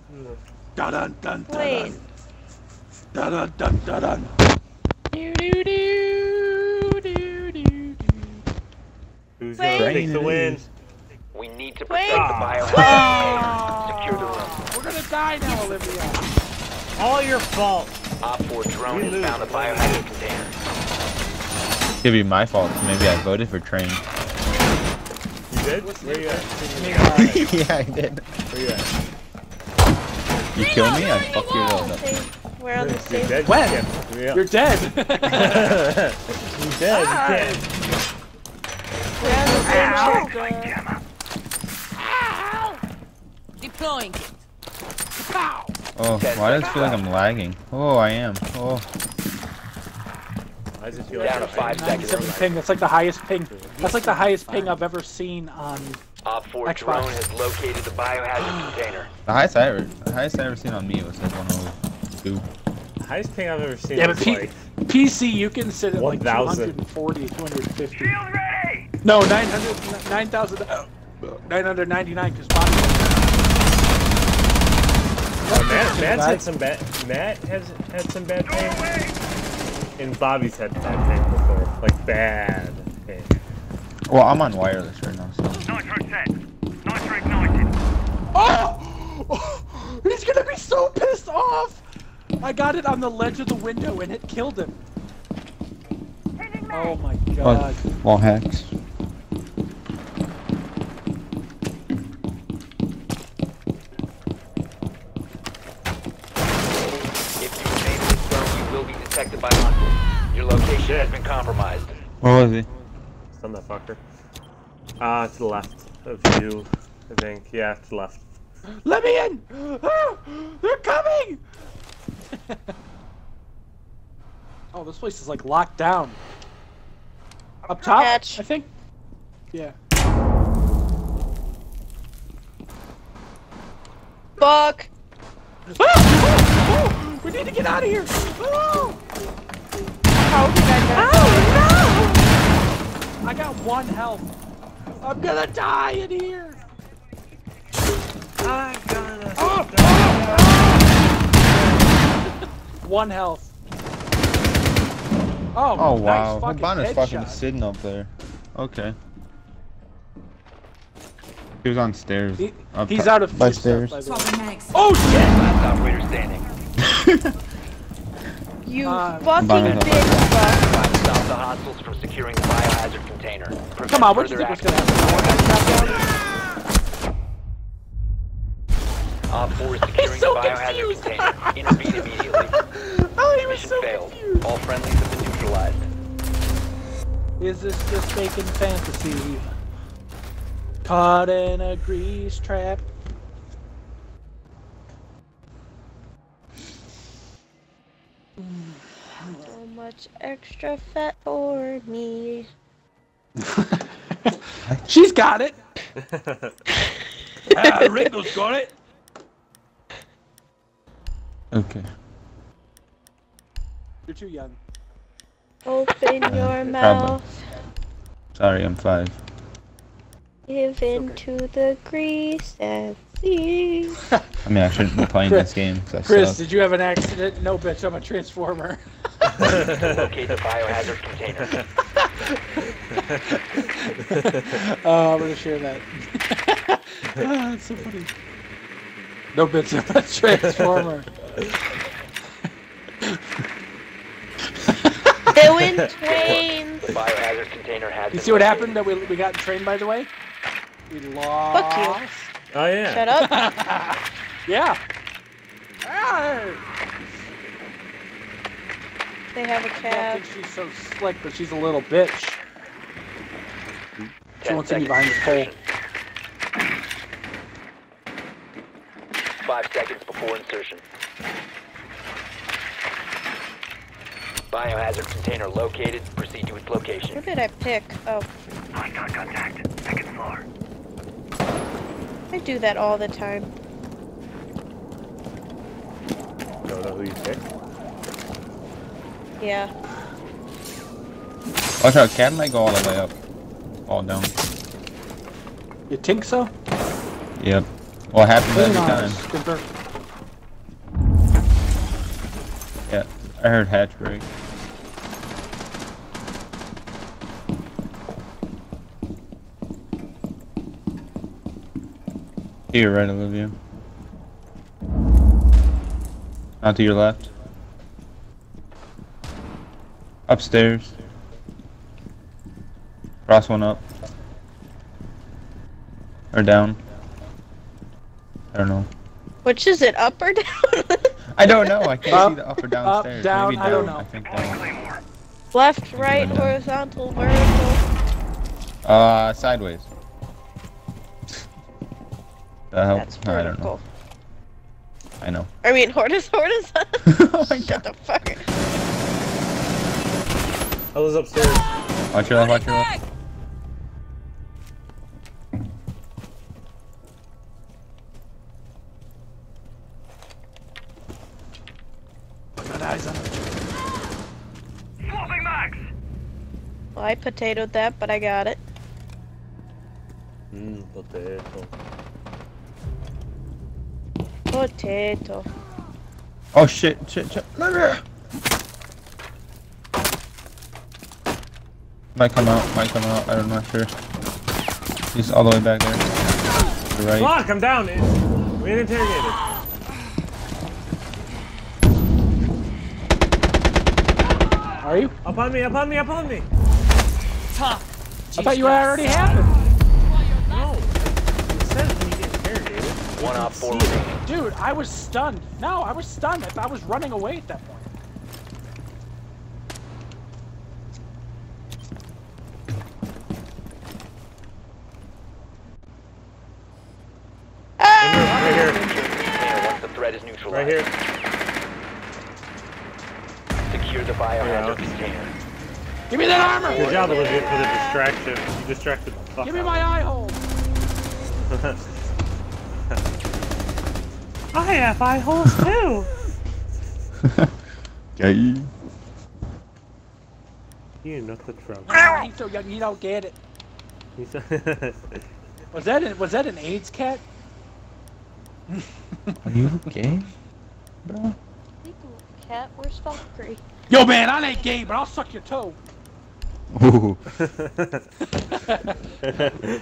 Dun dun dun dun Wait. dun dun dun dun dun. Do do do do do do. Who's Wait. gonna take the win? We need to Wait. protect the ah. biohazard container. Secure the room. We're gonna die now, Olivia. All your fault. Op 4 drone We has lose. found the biohazard container. Could be my fault. Maybe I voted for train. You did? Where you at? yeah, I did. Where you at? You kill me, I fuck your world up. Same- We're on the You're dead. When? Yeah. Yeah. You're dead. you dead. You can't. We're on the same ship. Jammer. Deploying. Oh, why does it feel like I'm lagging? Oh, I am. Oh, Why does it feel Down like to 5 seconds. 97 ping. That's like the highest ping. That's like the highest ping I've ever seen on. Op 4 Xbox. drone has located the biohazard container. the highest I ever, the highest I ever seen on me was like 102. The highest ping I've ever seen Yeah, but P- like PC you can sit at like 1,000. 240, 250. Shield ready! No, 900, 9,000, uh, 999 because body. Uh, Matt, Matt's had some bad. Matt has had some bad pain, and Bobby's had bad pain before, like bad pain. Well, I'm on wireless right now, so. Nitro set. Nitro ignited. Oh! He's gonna be so pissed off! I got it on the ledge of the window and it killed him. Oh my god. wall hacks. If you remain in this zone, you will be detected by hostiles. Your location has been compromised. Where was he? Stun that fucker. Ah, to the left of you, I think. Yeah, to the left. Let me in! Ah, they're coming! oh, this place is like locked down. Up top, Hatch. I think. Yeah. Fuck. Ah! Oh, oh, we need to get out of here! Oh! How did I not? I got one health. I'm gonna die in here. I'm gonna. Oh, One health. Oh, Oh nice wow, fucking Hibana's fucking headshot. sitting up there. Okay. He was on stairs. He- he's out of by food stuff, stairs. by the way. Swapping mags. Oh shit! Last operator standing. You Uh, fucking Bottom. bitch. fuck. Stop the hostiles from securing the biohazard container. Prevent Come on, what do you think was gonna happen? Op 4 is securing so the biohazard confused. container. Intervene immediately. Oh, he was so failed. confused. All friendlies have been neutralized. Is this just making fantasy? Caught in a grease trap. So much extra fat for me. She's got it. ah, Ringo's got it. Okay. You're too young. Open your mouth. Sorry, I'm five. Give into the grease and see. I mean, I shouldn't be playing this game. Chris, suck. did you have an accident? No, bitch. I'm a transformer. Locate the biohazard container. oh, I'm gonna share that. ah, that's so funny. No bitch, I'm a transformer. Doing trains. The biohazard container has You see what happened that we, we got trained by the way? We lost. Oh yeah. Shut up. Yeah. They have a I don't cab. think she's so slick, but she's a little bitch. She 10 won't see me behind this pole. Five seconds before insertion. Biohazard container located. Proceed to its Where location. did I pick? Oh, Hostile contact. Second floor. I do that all the time. Don't know who you picked. Yeah. Watch out, cat might go all the way up. All down. You think so? Yep. Well, it happens every time. Skipper. Yeah. I heard hatch break. To your right, Olivia. Not to your left. Upstairs. Cross one up. Or down. I don't know. Which is it, up or down? I don't know. I can't Up, see the up or down up, downstairs. down, Maybe I don't know. I think down. Left, right, horizontal, vertical. Uh, sideways. The hell? That's I don't know. I know. I mean, horizontal. horizontal. oh my Shut god. the fuck. I was upstairs. Watch your left. Watch your left. Got eyes on her. Swapping mags. Well, I potatoed that, but I got it. Mmm, potato. Potato. Oh shit! Shit! Shit! Come here. Might come out. Might come out. I'm not know. sure. He's all the way back there. The right. Fuck, I'm down. It, we ain't interrogated. Are you? Up on me, up on me, up on me. Talk. I thought you already happened. No. It says when you get interrogated. One you op four see remaining. Dude, I was stunned. No, I was stunned. I, I was running away at that point. Right here, Container once the threat is neutralized. right here. Secure the biohazard Yeah. container. Give me that armor! Good job, Olivia, for the distraction. You distracted the fuck Give me out my eye hole! I have eye holes too. Okay. you know the trouble. Ah, he's so young, you don't get it. He's- Was that an, was that an AIDS cat? Are you gay, bro? Cat, where's Valkyrie? Yo, man, I ain't gay, but I'll suck your toe. Ooh. Man,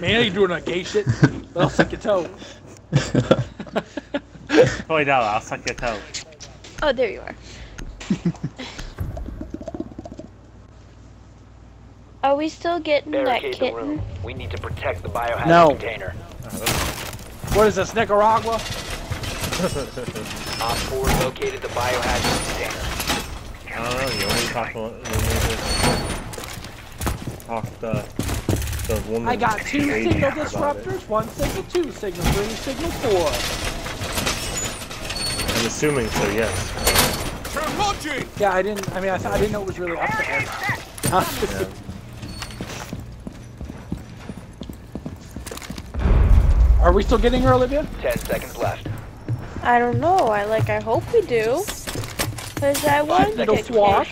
I ain't doing that gay shit, but I'll suck your toe. Oi, no, I'll suck your toe. Oh, there you are. Are we still getting that Barricade the kitten? room. We need to protect the biohazard No. container. What is this, Nicaragua? Op 4 located the biohazard container. I don't know, you only talk to you only talk to the woman. I got two signal disruptors, one signal two, signal three, signal four. I'm assuming so, yes. Yeah, I didn't, I mean, I, th- I didn't know it was really up there. Yeah. Are we still getting her, Olivia? 10 seconds left. I don't know. I like. I hope we do. Cause I want to get flock.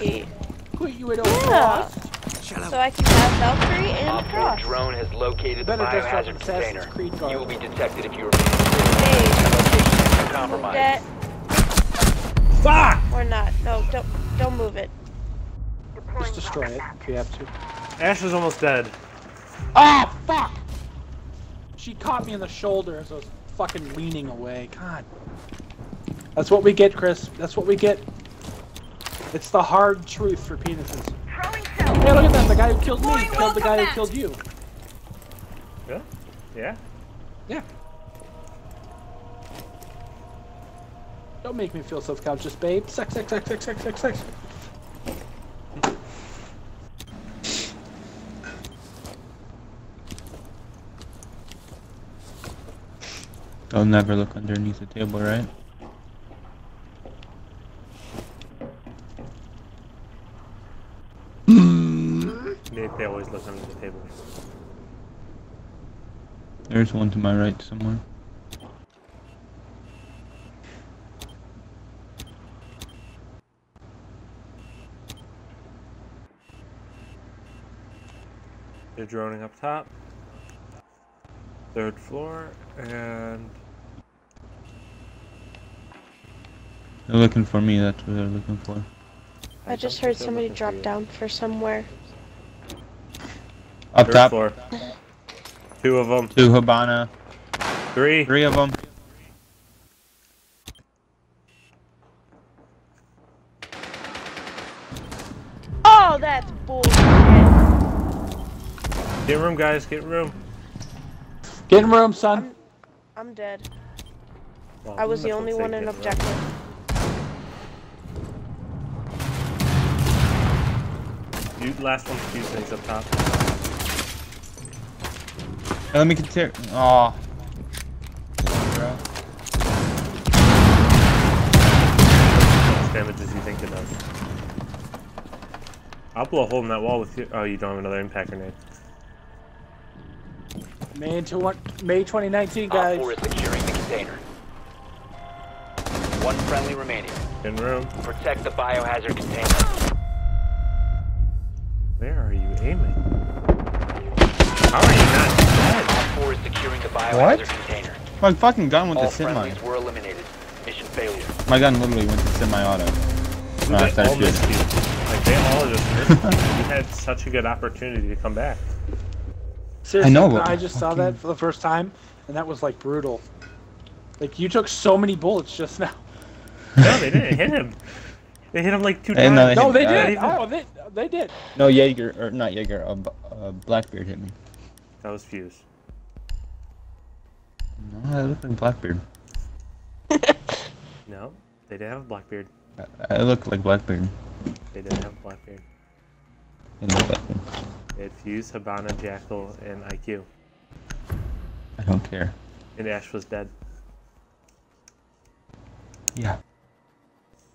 Put you in a Yeah. so I can have Valkyrie and Op 4 Cross. drone has located the Better dress up in biohazard container. You will be detected if you remain Hey, location move compromised. that Fuck! or not? No, don't don't move it. Just destroy it if you have to. Ash is almost dead. Ah, fuck! She caught me in the shoulder as I was fucking leaning away. God. That's what we get, Chris. That's what we get. It's the hard truth for penises. Hey, look at that. The guy who killed me Throwing killed the guy who killed you. Yeah? Yeah? Yeah. Don't make me feel self-conscious, babe. Sex, sex, sex, sex, sex, sex, sex. I'll never look underneath the table, right? They, they always look under the table. There's one to my right somewhere. They're droning up top. Third floor, and They're looking for me, that's what they're looking for. I just heard somebody drop down for somewhere. Up Third top, floor. Two of them. two Hibana, Three. three of them. Oh, that's bullshit. Get room, guys. Get room. Get in room, son. I'm dead. Well, I was the only one in get, right? objective. You, last one's fuse things up top. Hey, let me continue. Oh. Bro. How much damage does he think it does? I'll blow a hole in that wall with you. Oh, you don't have another impact grenade. May, into one, May 2019, Op guys. 4 is securing the container. One friendly remaining. In room. Protect the biohazard container. Where are you aiming? How are you not dead? Op 4 is securing the biohazard What? container. My fucking gun went All to semi. friendlies were eliminated. Mission failure. My gun literally went to semi-auto. Dude, No, I they started all missed you. Like they all just missed you. You had such a good opportunity to come back. Seriously, I know, but I just saw that for the first time, and that was like brutal. Like you took so many bullets just now. No, they didn't hit him. They hit him like two Hey, times. no, they No, they Uh, did. even- Oh, they they did. No, Jaeger, or not Jaeger, uh, uh, Blackbeard hit me. That was fuse. No, I look like Blackbeard. No, they didn't have a Blackbeard. I, I look like Blackbeard. They didn't have a Blackbeard. I look Blackbeard. They had Fuse, Hibana, Jackal, and IQ. I don't care. And Ash was dead. Yeah.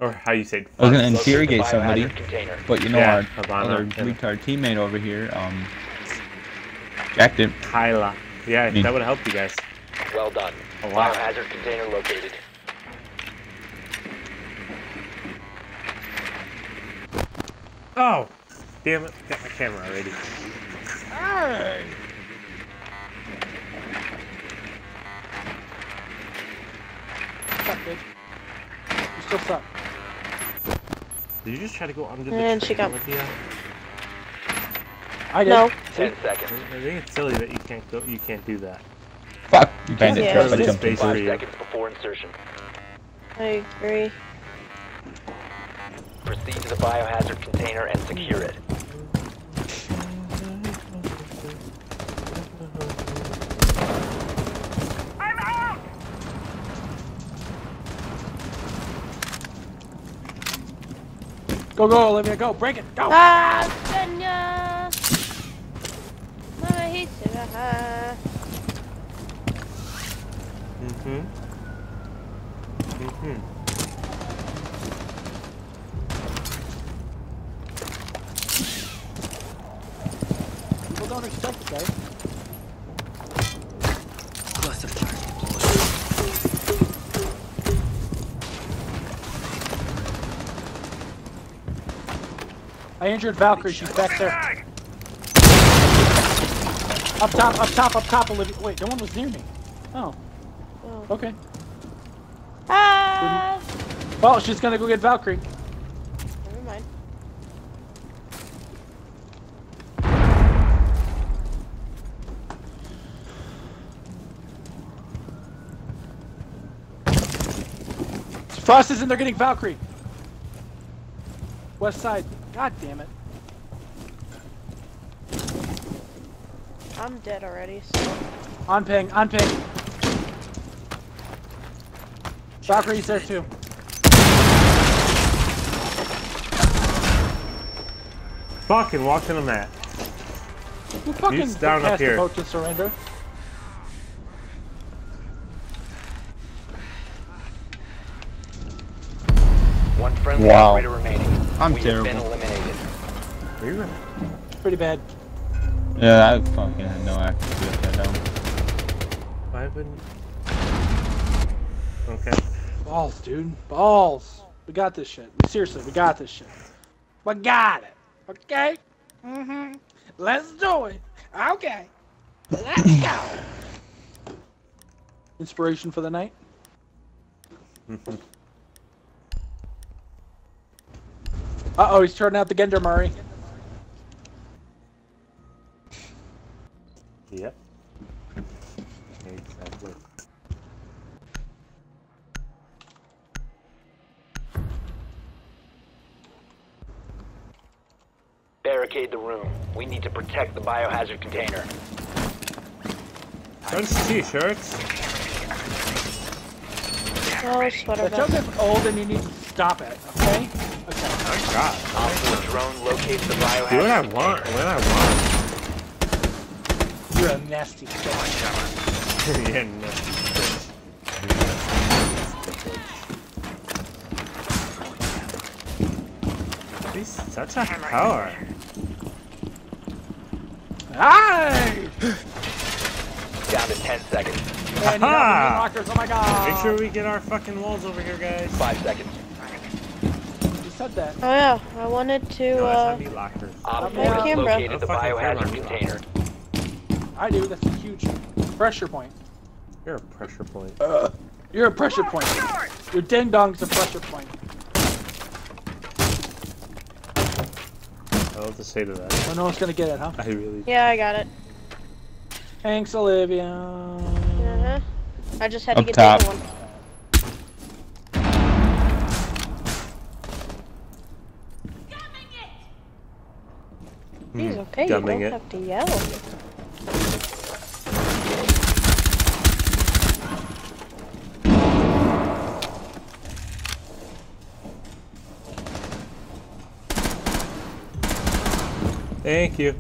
Or how you say I was gonna interrogate somebody, but you know Yeah, our Hibana, other retard teammate over here, um, jacked it. Kyla. Yeah, Me. that would have helped you guys. Well done. A lot. Biohazard container located. Oh! Damn it. Got my camera already. Suck, bitch. You still suck. Did you just try to go under the And she train, got- Olivia? I did. No. Ten seconds. I think it's silly that you can't go. You can't do that. Fuck! You bandit Yeah. trap, I There's jumped space Five you. seconds before insertion. I agree. Proceed to the biohazard container and secure it. Go, go, Olivia, go. Break it. Go. Ah, Senya! Mahitiraha. Mm-hmm. Mm-hmm. People don't expect it, guys. Cluster I injured Valkyrie, she's back there. Up top, up top, up top, Olivia. Wait, no one was near me. Oh. oh. Okay. Ah! Well, she's gonna go get Valkyrie. Never mind. Frost is in there getting Valkyrie. West side. God damn it. I'm dead already. So. On ping, on ping. Valkyrie's there too. Fucking walked in a mat. Who fucking He's down up cast a here. vote to surrender? One friendly Wow. operator remaining. I'm we have been terrible. eliminated. Pretty bad. Yeah, I fucking had no access to it that down. Why wouldn't? Okay. Balls, dude. Balls. We got this shit. Seriously, we got this shit. We got it. Okay? Mm-hmm. Let's do it. Okay. Let's go. Inspiration for the night? Uh-oh, he's turning out the Gender Murray. Yep. Exactly. Barricade the room. We need to protect the biohazard container. Bunch of t-shirts. Oh, sweater The joke is old and you need to stop it, okay? Okay. Oh God. Op 4 drone locates the biohazard. Do biohazard what I container. want when I want. You're a nasty bitch. yeah, nasty bitch. He's such a power. Hey! Down to 10 seconds. Man, you Aha! got the lockers, oh my god! Make sure we get our fucking walls over here, guys. 5 seconds. You said that. Oh yeah, I wanted to. No, uh, that's not me lockers. Op my 4 camera. located the biohazard camera. container. I do, that's a huge pressure point. You're a pressure point. You're a pressure point. Your ding dong's a pressure point. I love to say to that. Oh, no one's gonna get it, huh? I really. yeah, I got it. Thanks, Olivia. Uh-huh. I just had to get top. the other one. He's okay. You don't it. have to yell. Thank you.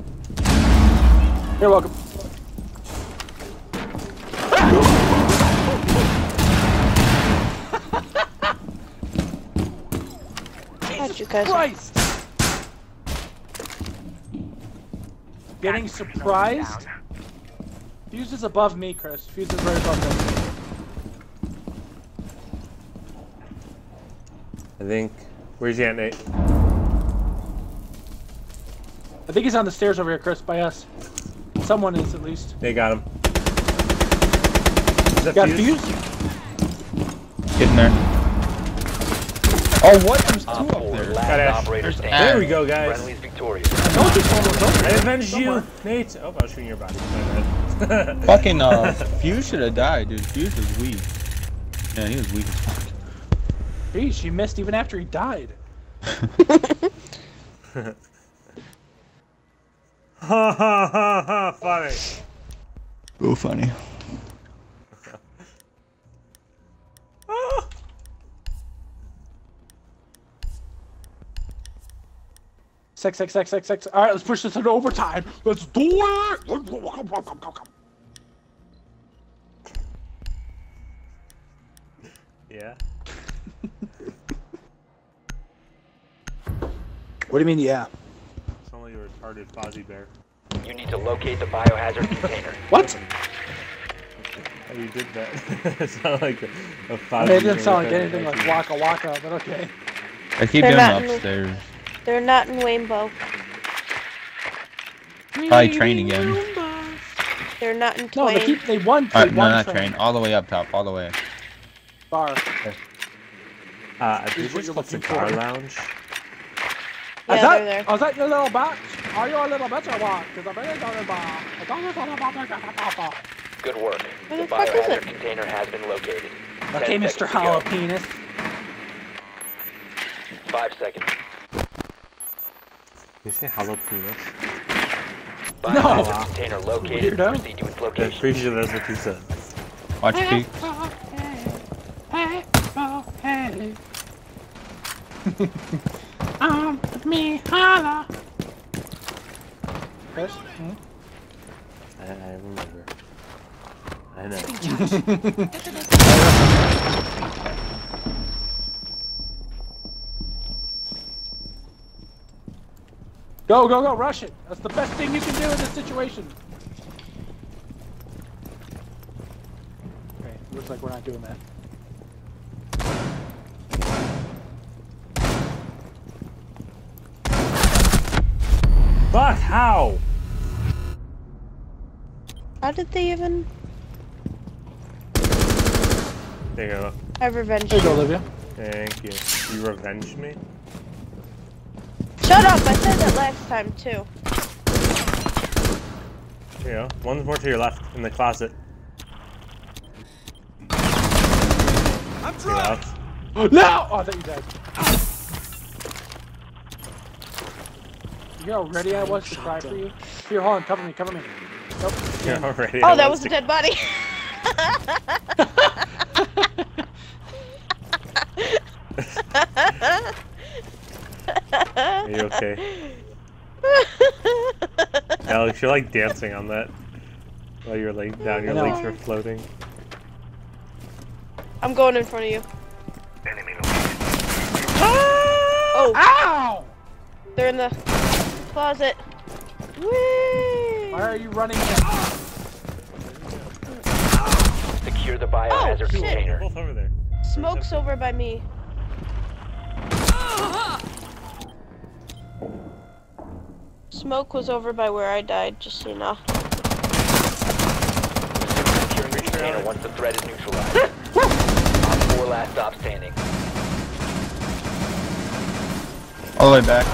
You're welcome. How'd you guys? Christ! Getting surprised? Fuse is above me, Chris. Fuse is right above me. I think. Where's he at, Nate? I think he's on the stairs over here, Chris, by us. Someone is, at least. They got him. Is that Got fuse? Fuse? Getting there. Oh, what? There's two Op up there. Got Ash. operator There's. There we go, guys. Victorious. I told you someone over I avenged you, Nate. Oh, I was shooting your body. Fucking uh, Fuse should have died, dude. Fuse was weak. Yeah, he was weak as fuck. Geez, she missed even after he died. Ha ha ha ha! Funny. Oh, funny. Six, six, six, six, six. All right, let's push this into overtime. Let's do it. Come, come, come, come, come. Yeah. What do you mean, yeah? It's only a retarded Fozzie Bear. You need to locate the biohazard container. What? How you did that? it sounded like a, a I Fozzie mean, it didn't sound like anything like Waka Waka, but okay. I keep They're doing not in upstairs. They're not in Rainbow. Probably train again. They're not in No, they keep they won. They Alright, no, not train. train. All the way up top. All the way. Bar. Uh, I Is think what it's you're called looking Cigar for. Lounge. Yeah, is they're that, there. oh, is that your little bitch? Are you a little bitch or what? Because I'm really talking about. I'm talking about- Good work. Where The the fuck is biohazard it? container has been located. Okay, 10 Mr. seconds. Hollow Penis. Five seconds. You say jalapeno? Biohazard container located. Weirdo. Proceed to its I'm location. pretty sure that's what you said. Watch peek. Um, me holla. Chris? Hmm? I, I remember. I know. Get to the Go, go, go, rush it. That's the best thing you can do in this situation. Okay, looks like we're not doing that. Fuck, how? How did they even There you go. have revenge? There you go, Olivia. Thank you. You revenged me? Shut up! I said that last time too. There you go. One's more to your left in the closet. I'm drunk! Oh, no! Oh, I thought you died. You know how ready I was to cry for you? Here, hold on, cover me, cover me. Nope. You're already Oh, that was a dead body. Are you okay? Alex, you're like dancing on that. While you're like down, your I know. legs are floating. I'm going in front of you. Enemy. Oh. oh, Ow! they're in the closet. Whee! Why are you running in? Secure the biohazard Oh, shit. They're container. both over there. Smoke's over by me. Smoke was over by where I died, just so you know. Securing the container once the threat is neutralized. Op four last stop standing. All the way back.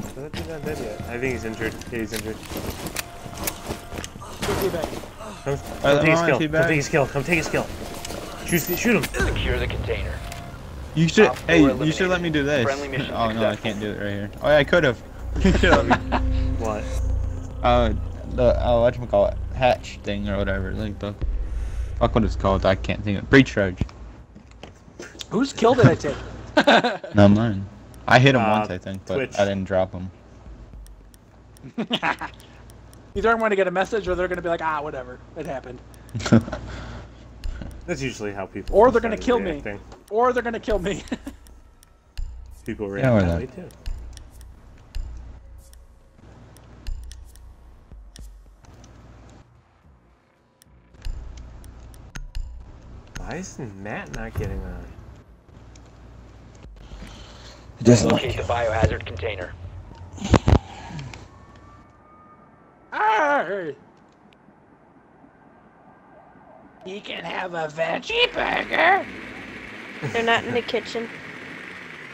I don't think he's not dead yet. I think he's injured. Yeah, he's injured. Go get back. Come, come take his I'm kill. Come take his kill. Come take his kill. Shoot, shoot him. Secure the container. You should. Op four Hey, you should let me do this. Friendly mission oh no, I can't do it right here. Oh yeah, I could have. You should let me. What? Uh, the uh, what you call it, hatch thing or whatever. Like the. Fuck what it's called. I can't think of it. Breach charge. Whose kill did I take? No mine. I hit him Uh, once I think, but Twitch. I didn't drop him. Either I'm going to get a message or they're going to be like, ah, whatever. It happened. That's usually how people. Or they're gonna started kill me. Or they're going to kill me. People Yeah, react or that that. way too. Why is Matt not getting on? Locate the biohazard container. Arr! You can have a veggie burger. They're not in the kitchen.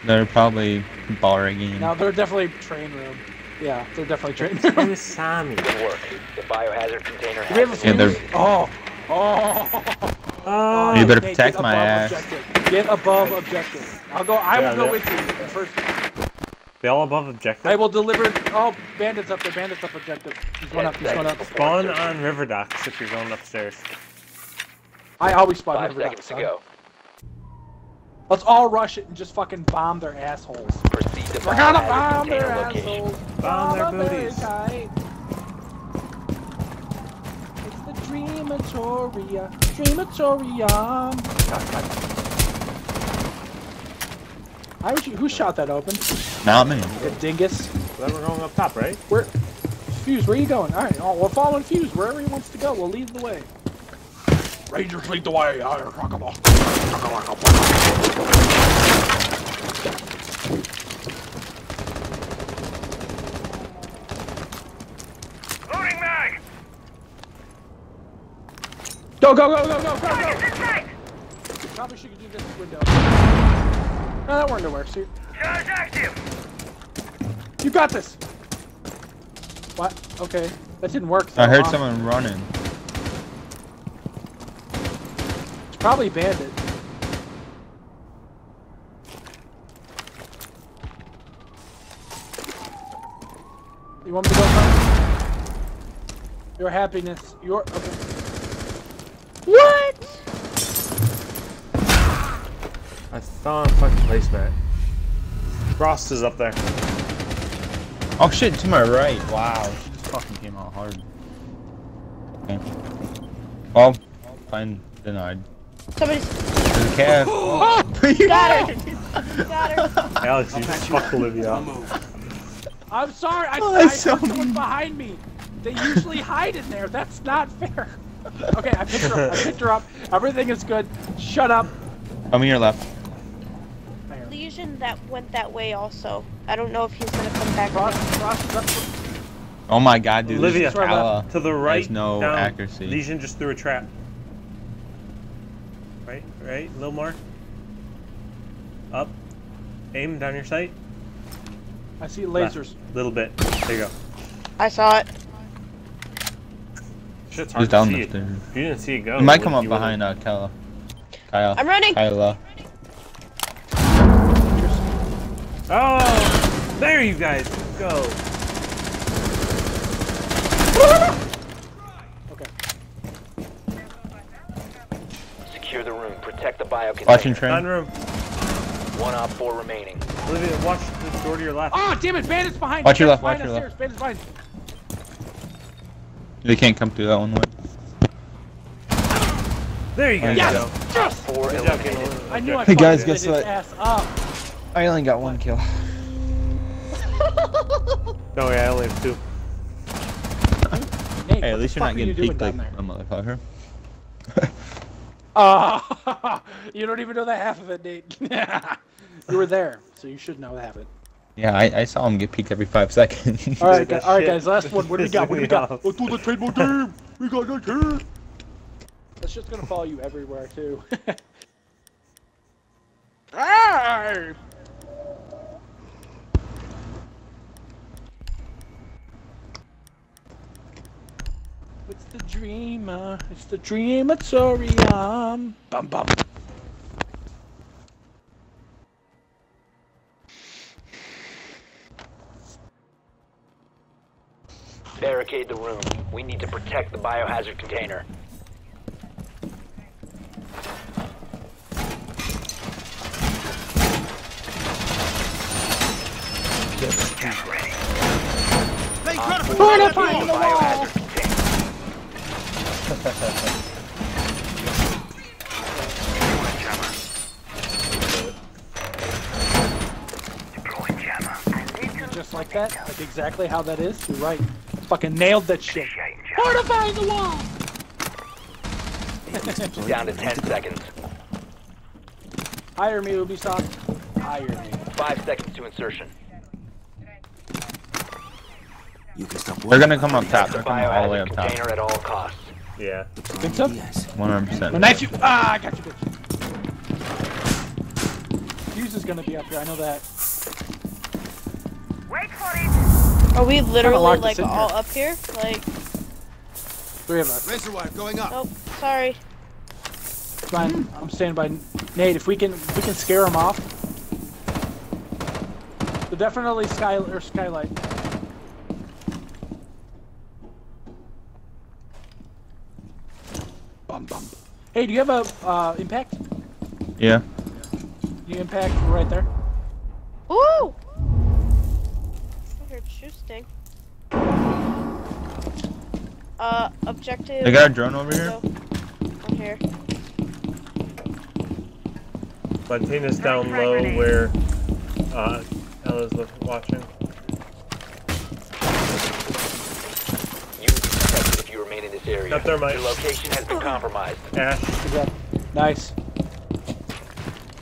They're probably barring. No, they're definitely train room. Yeah, they're definitely train room. Tim Sammy. Good work. The biohazard container Do we have a has Yeah, they're- Oh, oh. Oh, You better Nate, protect my ass. Objective. Get above objective. I'll go. I Yeah, will go with you first. They all above objective. I will deliver. Oh, bandits up there. Bandits up objective. He's going up. He's going up. Spawn on river docks if you're going upstairs. I always spawn Five over seconds to go. Let's all rush it and just fucking bomb their assholes. Proceed to We're gonna bomb their location. assholes. Bomb their them booties. tight. It's the Dreamatoria. Dreamatoria. I wish you, who shot that open? Not me. The dingus. Then we're going up top, right? Where? Fuse, where are you going? All right, oh, we're following Fuse wherever he wants to go. We'll lead the way. Rangers lead the way. All right, rock 'em all. Loading mag! Go, go, go, go, go, go, go. Target's in sight! Probably should do this window. No, that weren't a work suit. Charge active. You got this. What? Okay. That didn't work. I heard someone running. It's probably Bandit. You want me to go first? Your happiness. Your. Okay. I found a fucking placemat. Frost is up there. Oh shit, to my right. Wow, she just fucking came out hard. Okay. Well, fine, denied. Somebody's There's a calf. Oh, got her. Got her. Alex, you just fucked Olivia up. I'm sorry. I, Oh, I heard that's someone behind me. They usually hide in there. That's not fair. Okay, I picked her up. I picked her up. Everything is good. Shut up. Come to your left. There. Lesion that went that way also. I don't know if he's gonna come back. Frost, Frost is. Oh my god, dude. Olivia, this is Kala. To the right. no down. accuracy. Lesion just threw a trap. Right, right, a little more. Up. Aim down your sight. I see lasers. A Little bit. There you go. I saw it. Shit's He's hard to down see the it. stairs. You didn't see it go. He might come up behind uh, Kala. Kyle. I'm running. Kyla. Oh! There you guys go. Okay. Secure the room. Protect the bio container. Watching Gun train. room. One op four remaining. Olivia, watch the door to your left. Oh, damn it! Bandits behind. Watch your left, Bandits watch your behind us, Bandits behind. They can't come through that one way. There you guys Yes! go. Yes! Four Good job, eliminated. Caitlin. I knew I Hey, guys, guess what? ass up. I only got one kill. No, yeah, I only have two. Nate, Hey, at least you're not are you getting doing peeked like down there? a motherfucker. Uh, you don't even know the half of it, Nate. you were there, so you should know half of it. Yeah, I, I saw him get peeked every five seconds. All right, guys, all right, guys. Last one. What do we got? What do we got? pissed me. Let's do the trademark game. We got the game. That's just gonna follow you everywhere too. Hey! It's the dreamer. It's the dreamatorium. Bum bum. Barricade the room. We need to protect the biohazard container. Op four has secured the biohazard container. Deploying jammer. Just like that. Like exactly how that is. You're right. Fucking nailed that shit. Initiating jammer. Fortifying the wall. Down to 10 seconds. Hire me, Ubisoft. Hire me. Five seconds to insertion. You can stop They're gonna come on top. Protect the They're coming all the way biohazard up top. container at all costs. Yeah. Think so? Yes. 100%. The knife you. Ah, I got you, bitch. Fuse is gonna be up here. I know that. Wait for it. Are we literally like all here. up here? Like, Three of us. Razor wire going up. oh, sorry. Fine. I'm standing by Nate. If we can, if we can scare him off. So definitely sky or skylight. Hey, do you have a uh, impact? Yeah. You impact right there. Ooh! I heard shoe sting. Uh, objective. They got a drone over here? so- I'm here. Montana's down low where uh, Ela's watching. You will be protected if you remain in this area. Got thermite. Your location has been compromised. Ash, Good job. Nice.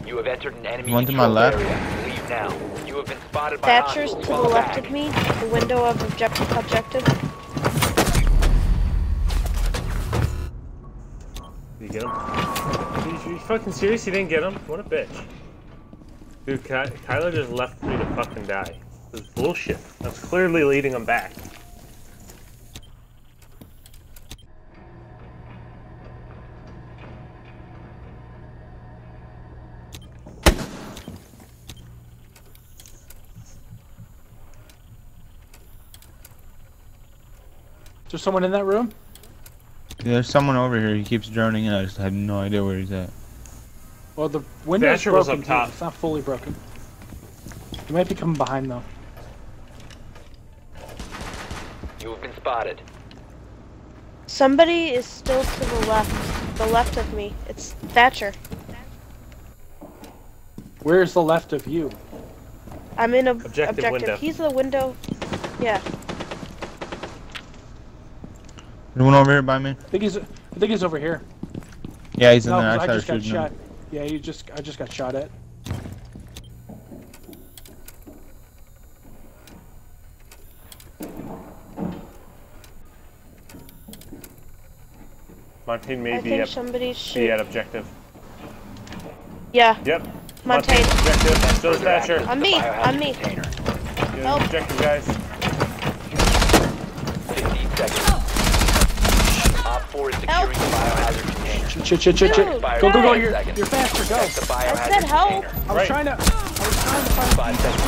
You have entered an enemy One to my left. area. Leave now. You have been spotted by Thatcher's hostiles. to the left back. of me. The window of objective. Objective. did you get him? You, you fucking serious? You didn't get him? What a bitch. Dude, Ky- Kyler just left me to fucking die. This is bullshit. That's clearly leading him back. There someone in that room? Yeah, there's someone over here. He keeps droning in. I just have no idea where he's at. Well, the window's Thatcher was broken up top. It's not fully broken. He might be coming behind though. You have been spotted. Somebody is still to the left. The left of me. It's Thatcher. Where's the left of you? I'm in a Objective objective. window. He's the window. Yeah. There's one over here by me. I think he's. I think he's over here. Yeah, he's in No, there. 'cause I I just got shot. him. Yeah, you just. I just got shot at. Montagne may I be think at, somebody's be shooting. at objective. Yeah. Yep. Montagne. objective. So is Further Thatcher. access to On the me, biohazard on me. container. Help. objective, guys. 15 seconds. Op 4 is Help. the biohazard container. Shit, shit, shit, shit, shit. Go, go, go! You're, you're faster. Go. Protect the biohazard I said help. container. I was Right. trying to. I was trying to find. Five seconds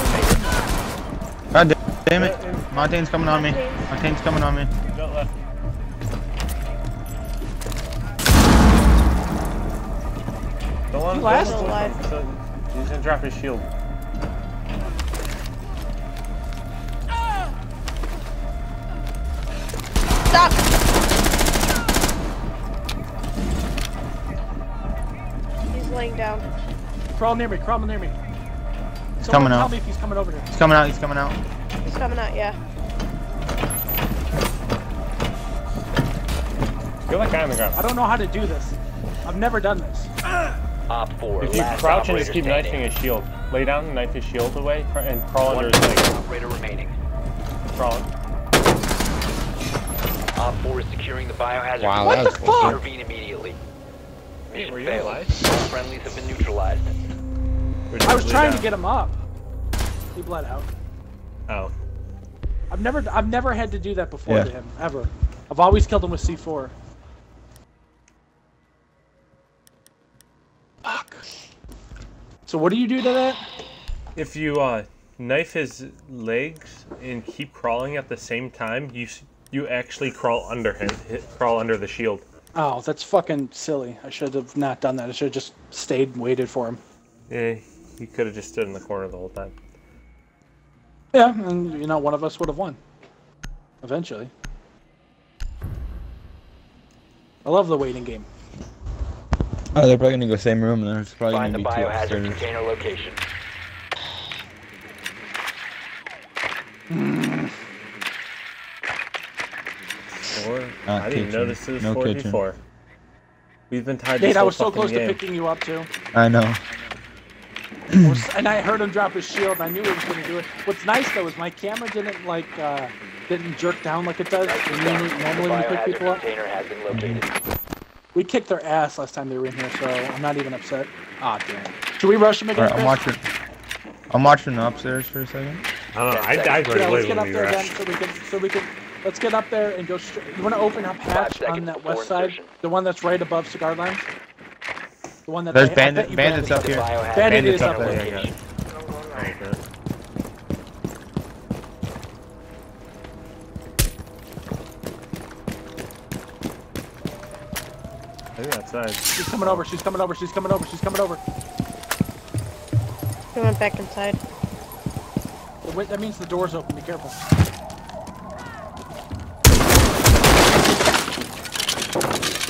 remaining. God damn it. Montagne's coming on me. Montagne. Coming on me. No left. Don't let him last don't let him- alive. so- He's gonna drop his shield. Stop. Laying down. Crawl near me. Crawl near me. He's Someone coming tell out. me if he's coming over here. He's coming out. He's coming out. He's coming out. Yeah. Kill like I'm the ground. I don't know how to do this. I've never done this. Op 4, If you crouch and just keep standing. knifing his shield, lay down and knife his shield away, and crawl One under his leg. operator remaining. Crawl. Op 4 is securing the biohazard Wow, that was container. Close. Intervene. Mission were failed. alive? All friendlies have been neutralized. I was trying down. to get him up. He bled out. Oh. I've never. I've never had to do that before Yeah. to him ever. I've always killed him with C4. Fuck. So what do you do to that? If you uh, knife his legs and keep crawling at the same time, you you actually crawl under him, hit, crawl under the shield. Oh, that's fucking silly. I should have not done that. I should have just stayed and waited for him. Yeah, he could have just stood in the corner the whole time. Yeah, and you know, one of us would have won. Eventually. I love the waiting game. Oh, they're probably gonna go same room, and there's probably Find gonna be two biohazard upstairs. container location. Hmm. Or Not I didn't kitchen. notice it was No four kitchen. before. We've been tied. Nate, this I was so close game. to picking you up too. I know. I and I heard him drop his shield. I knew he was going to do it. What's nice though is my camera didn't like uh, didn't jerk down like it does when you normally when you pick people up. container has been located. We kicked their ass last time they were in here, so I'm not even upset. Ah, damn. Should we rush them again? Alright, I'm watching. I'm watching upstairs for a second. I don't know. I died right Yeah, away let's get when up we there again so we can so we can let's get up there and go straight. You want to open up hatch on that west side, insertion. the one that's right above cigar lounge. The one that There's they- I bandit- you bandits Brandon- up here. Biohazard Bandit is container up there. location. Okay. Outside. She's coming over. She's coming over. She's coming over. She's coming over. He went back inside. The wi- That means the door's open. Be careful. Reloading.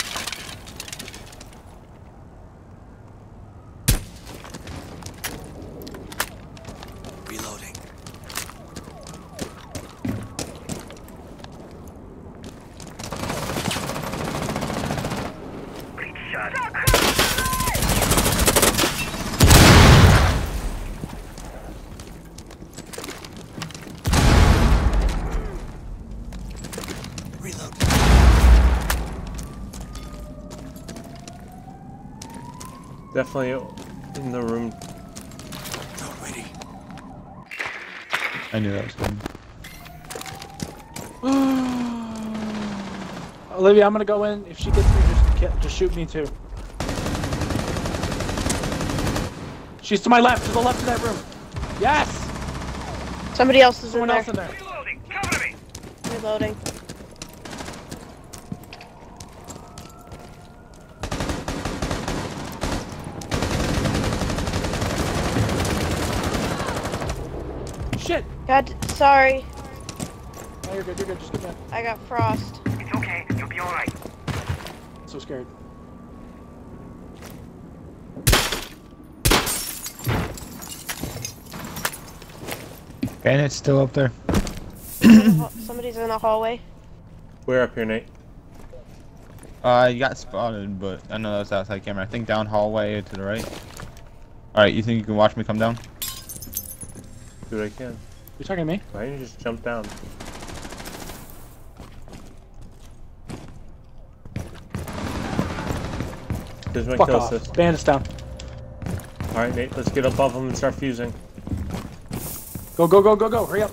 Definitely in the room. Drone ready. I knew that was coming. Olivia, I'm gonna go in. If she gets me, just just shoot me too. She's to my left, to the left of that room. Yes! Somebody else is Someone in else there. in there. Reloading. Cover me. Reloading. God, sorry. Oh, you're good. You're good. Just get down. I got frost. It's okay. You'll be alright. So scared. Bandit's still up there. Somebody's in the hallway. We're up here, Nate. Uh, you got spotted, but I know that's outside camera. I think down hallway to the right. Alright, you think you can watch me come down? Do what I can. You talking to me? Why don't you just jump down? There's my Fuck kill off. assist. Bandits down. Alright, Nate, let's get above them and start fusing. Go, go, go, go, go. Hurry up.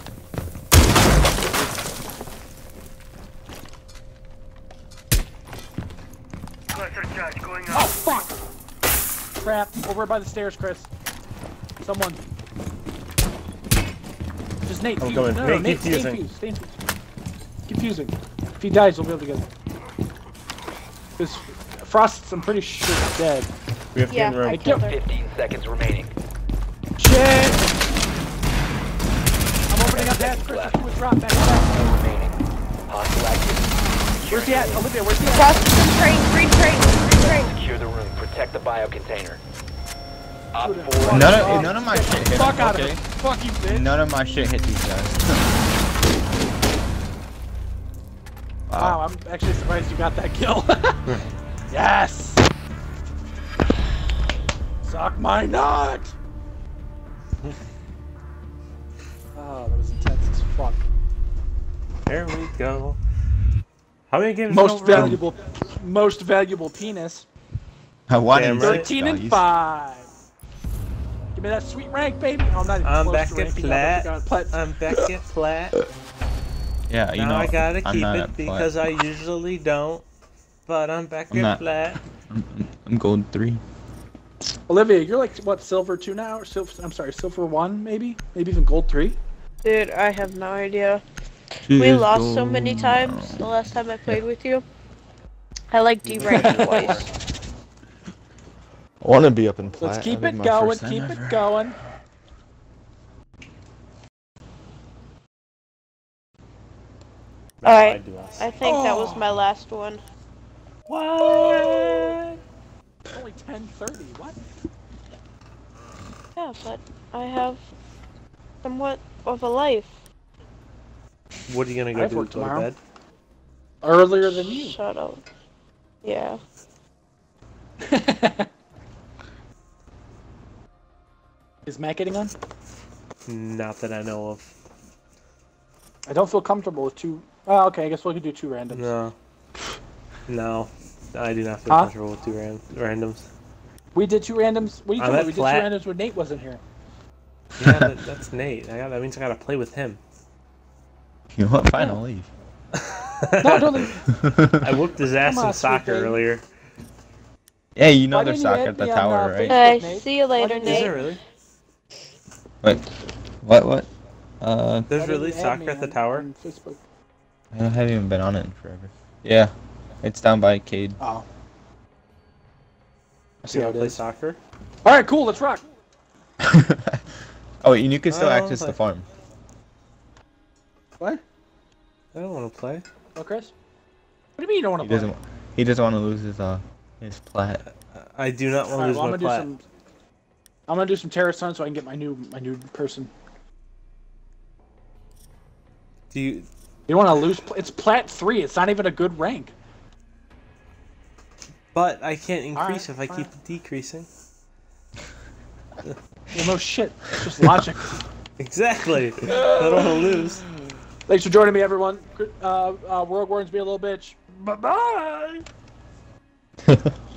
Cluster charge going Oh, fuck! Crap. Over by the stairs, Chris. Someone. Just Nate. I'm fuse. going. No, no, Nate, Nate, keep stay fusing. infused. Stay infused. Keep fusing. If he dies, we'll be able to get him. Because Frost's, I'm pretty sure, is dead. We have to Yeah, get in room. I killed 15 seconds remaining. Shit! I'm opening up that. Chris, let's a drop. Back. Remaining. Hostile activity. Where's he at? Oh, Olivia, where's he at? Frost is in train. Green train. Secure the room. Protect the bio container. Op Shoot him. 4 None of none of my shit hit Fuck out okay? of it. Fuck you, bitch. None of my shit hit these guys. Wow, I'm actually surprised you got that kill. yes! Suck my nut! oh, that was intense as fuck. There we go. How many games? Most in a valuable, most valuable penis. I wanted Damn to right. 13 and guys. 5. Give me that sweet rank, baby. Oh, I'm not even I'm close back to at ranking plat. up. I plat. I'm back at flat. Yeah, you now know. I gotta I'm keep not it because plat. I usually don't. But I'm back I'm at not. flat. I'm, I'm gold three. Olivia, you're like, what, silver 2 now? Or silver, I'm sorry, silver 1, maybe? Maybe even gold 3? Dude, I have no idea. We lost so many times the last time I played with you. I like deranked twice. I want to be up in plat. Let's keep it going, keep ever. it going. Alright. I do us. I think that was my oh. last one. What? Only 1030, what? Yeah, but I have somewhat of a life. What are you gonna go have do? work Go to tomorrow. bed? Earlier than you. Shut up. Yeah. Is Matt getting on? Not that I know of. I don't feel comfortable with two. Oh, okay, I guess we could do two randoms. No. No. I do not feel Huh? comfortable with two ran- randoms. We did two randoms. What are you I'm talking at about? We did two randoms when Nate wasn't here. Yeah, that, that's Nate. I got, that means I gotta play with him. You know what? Fine, I'll leave. No, don't leave. I whooped his ass Come in soccer baby. earlier. Hey, you know Why there's soccer at the me on, tower, uh, right? Facebook? Hey, Nate? see you later, What Is Nate. there really? Wait. What? What? Uh, There's really soccer at the tower? Facebook? I haven't even been on it in forever. Yeah, it's down by Cade. Oh. I see You how wanna it play is. soccer? All right, cool. Let's rock. oh, and you can still access the farm. What? I don't want to play. Oh, Chris. What do you mean you don't want to play? doesn't. He doesn't want to lose his uh his plat. I do not want to Alright, lose well, I'm my gonna do plat. Some. I'm gonna do some Terra Sun so I can get my new my new person. Do you? You want to lose. pl- It's plat three. It's not even a good rank. But I can't increase Alright, if I fine. keep decreasing. Well, no shit. It's just logic. Exactly. I don't want to lose. Thanks for joining me, everyone. Uh, uh, World Warns be a little bitch. Bye bye.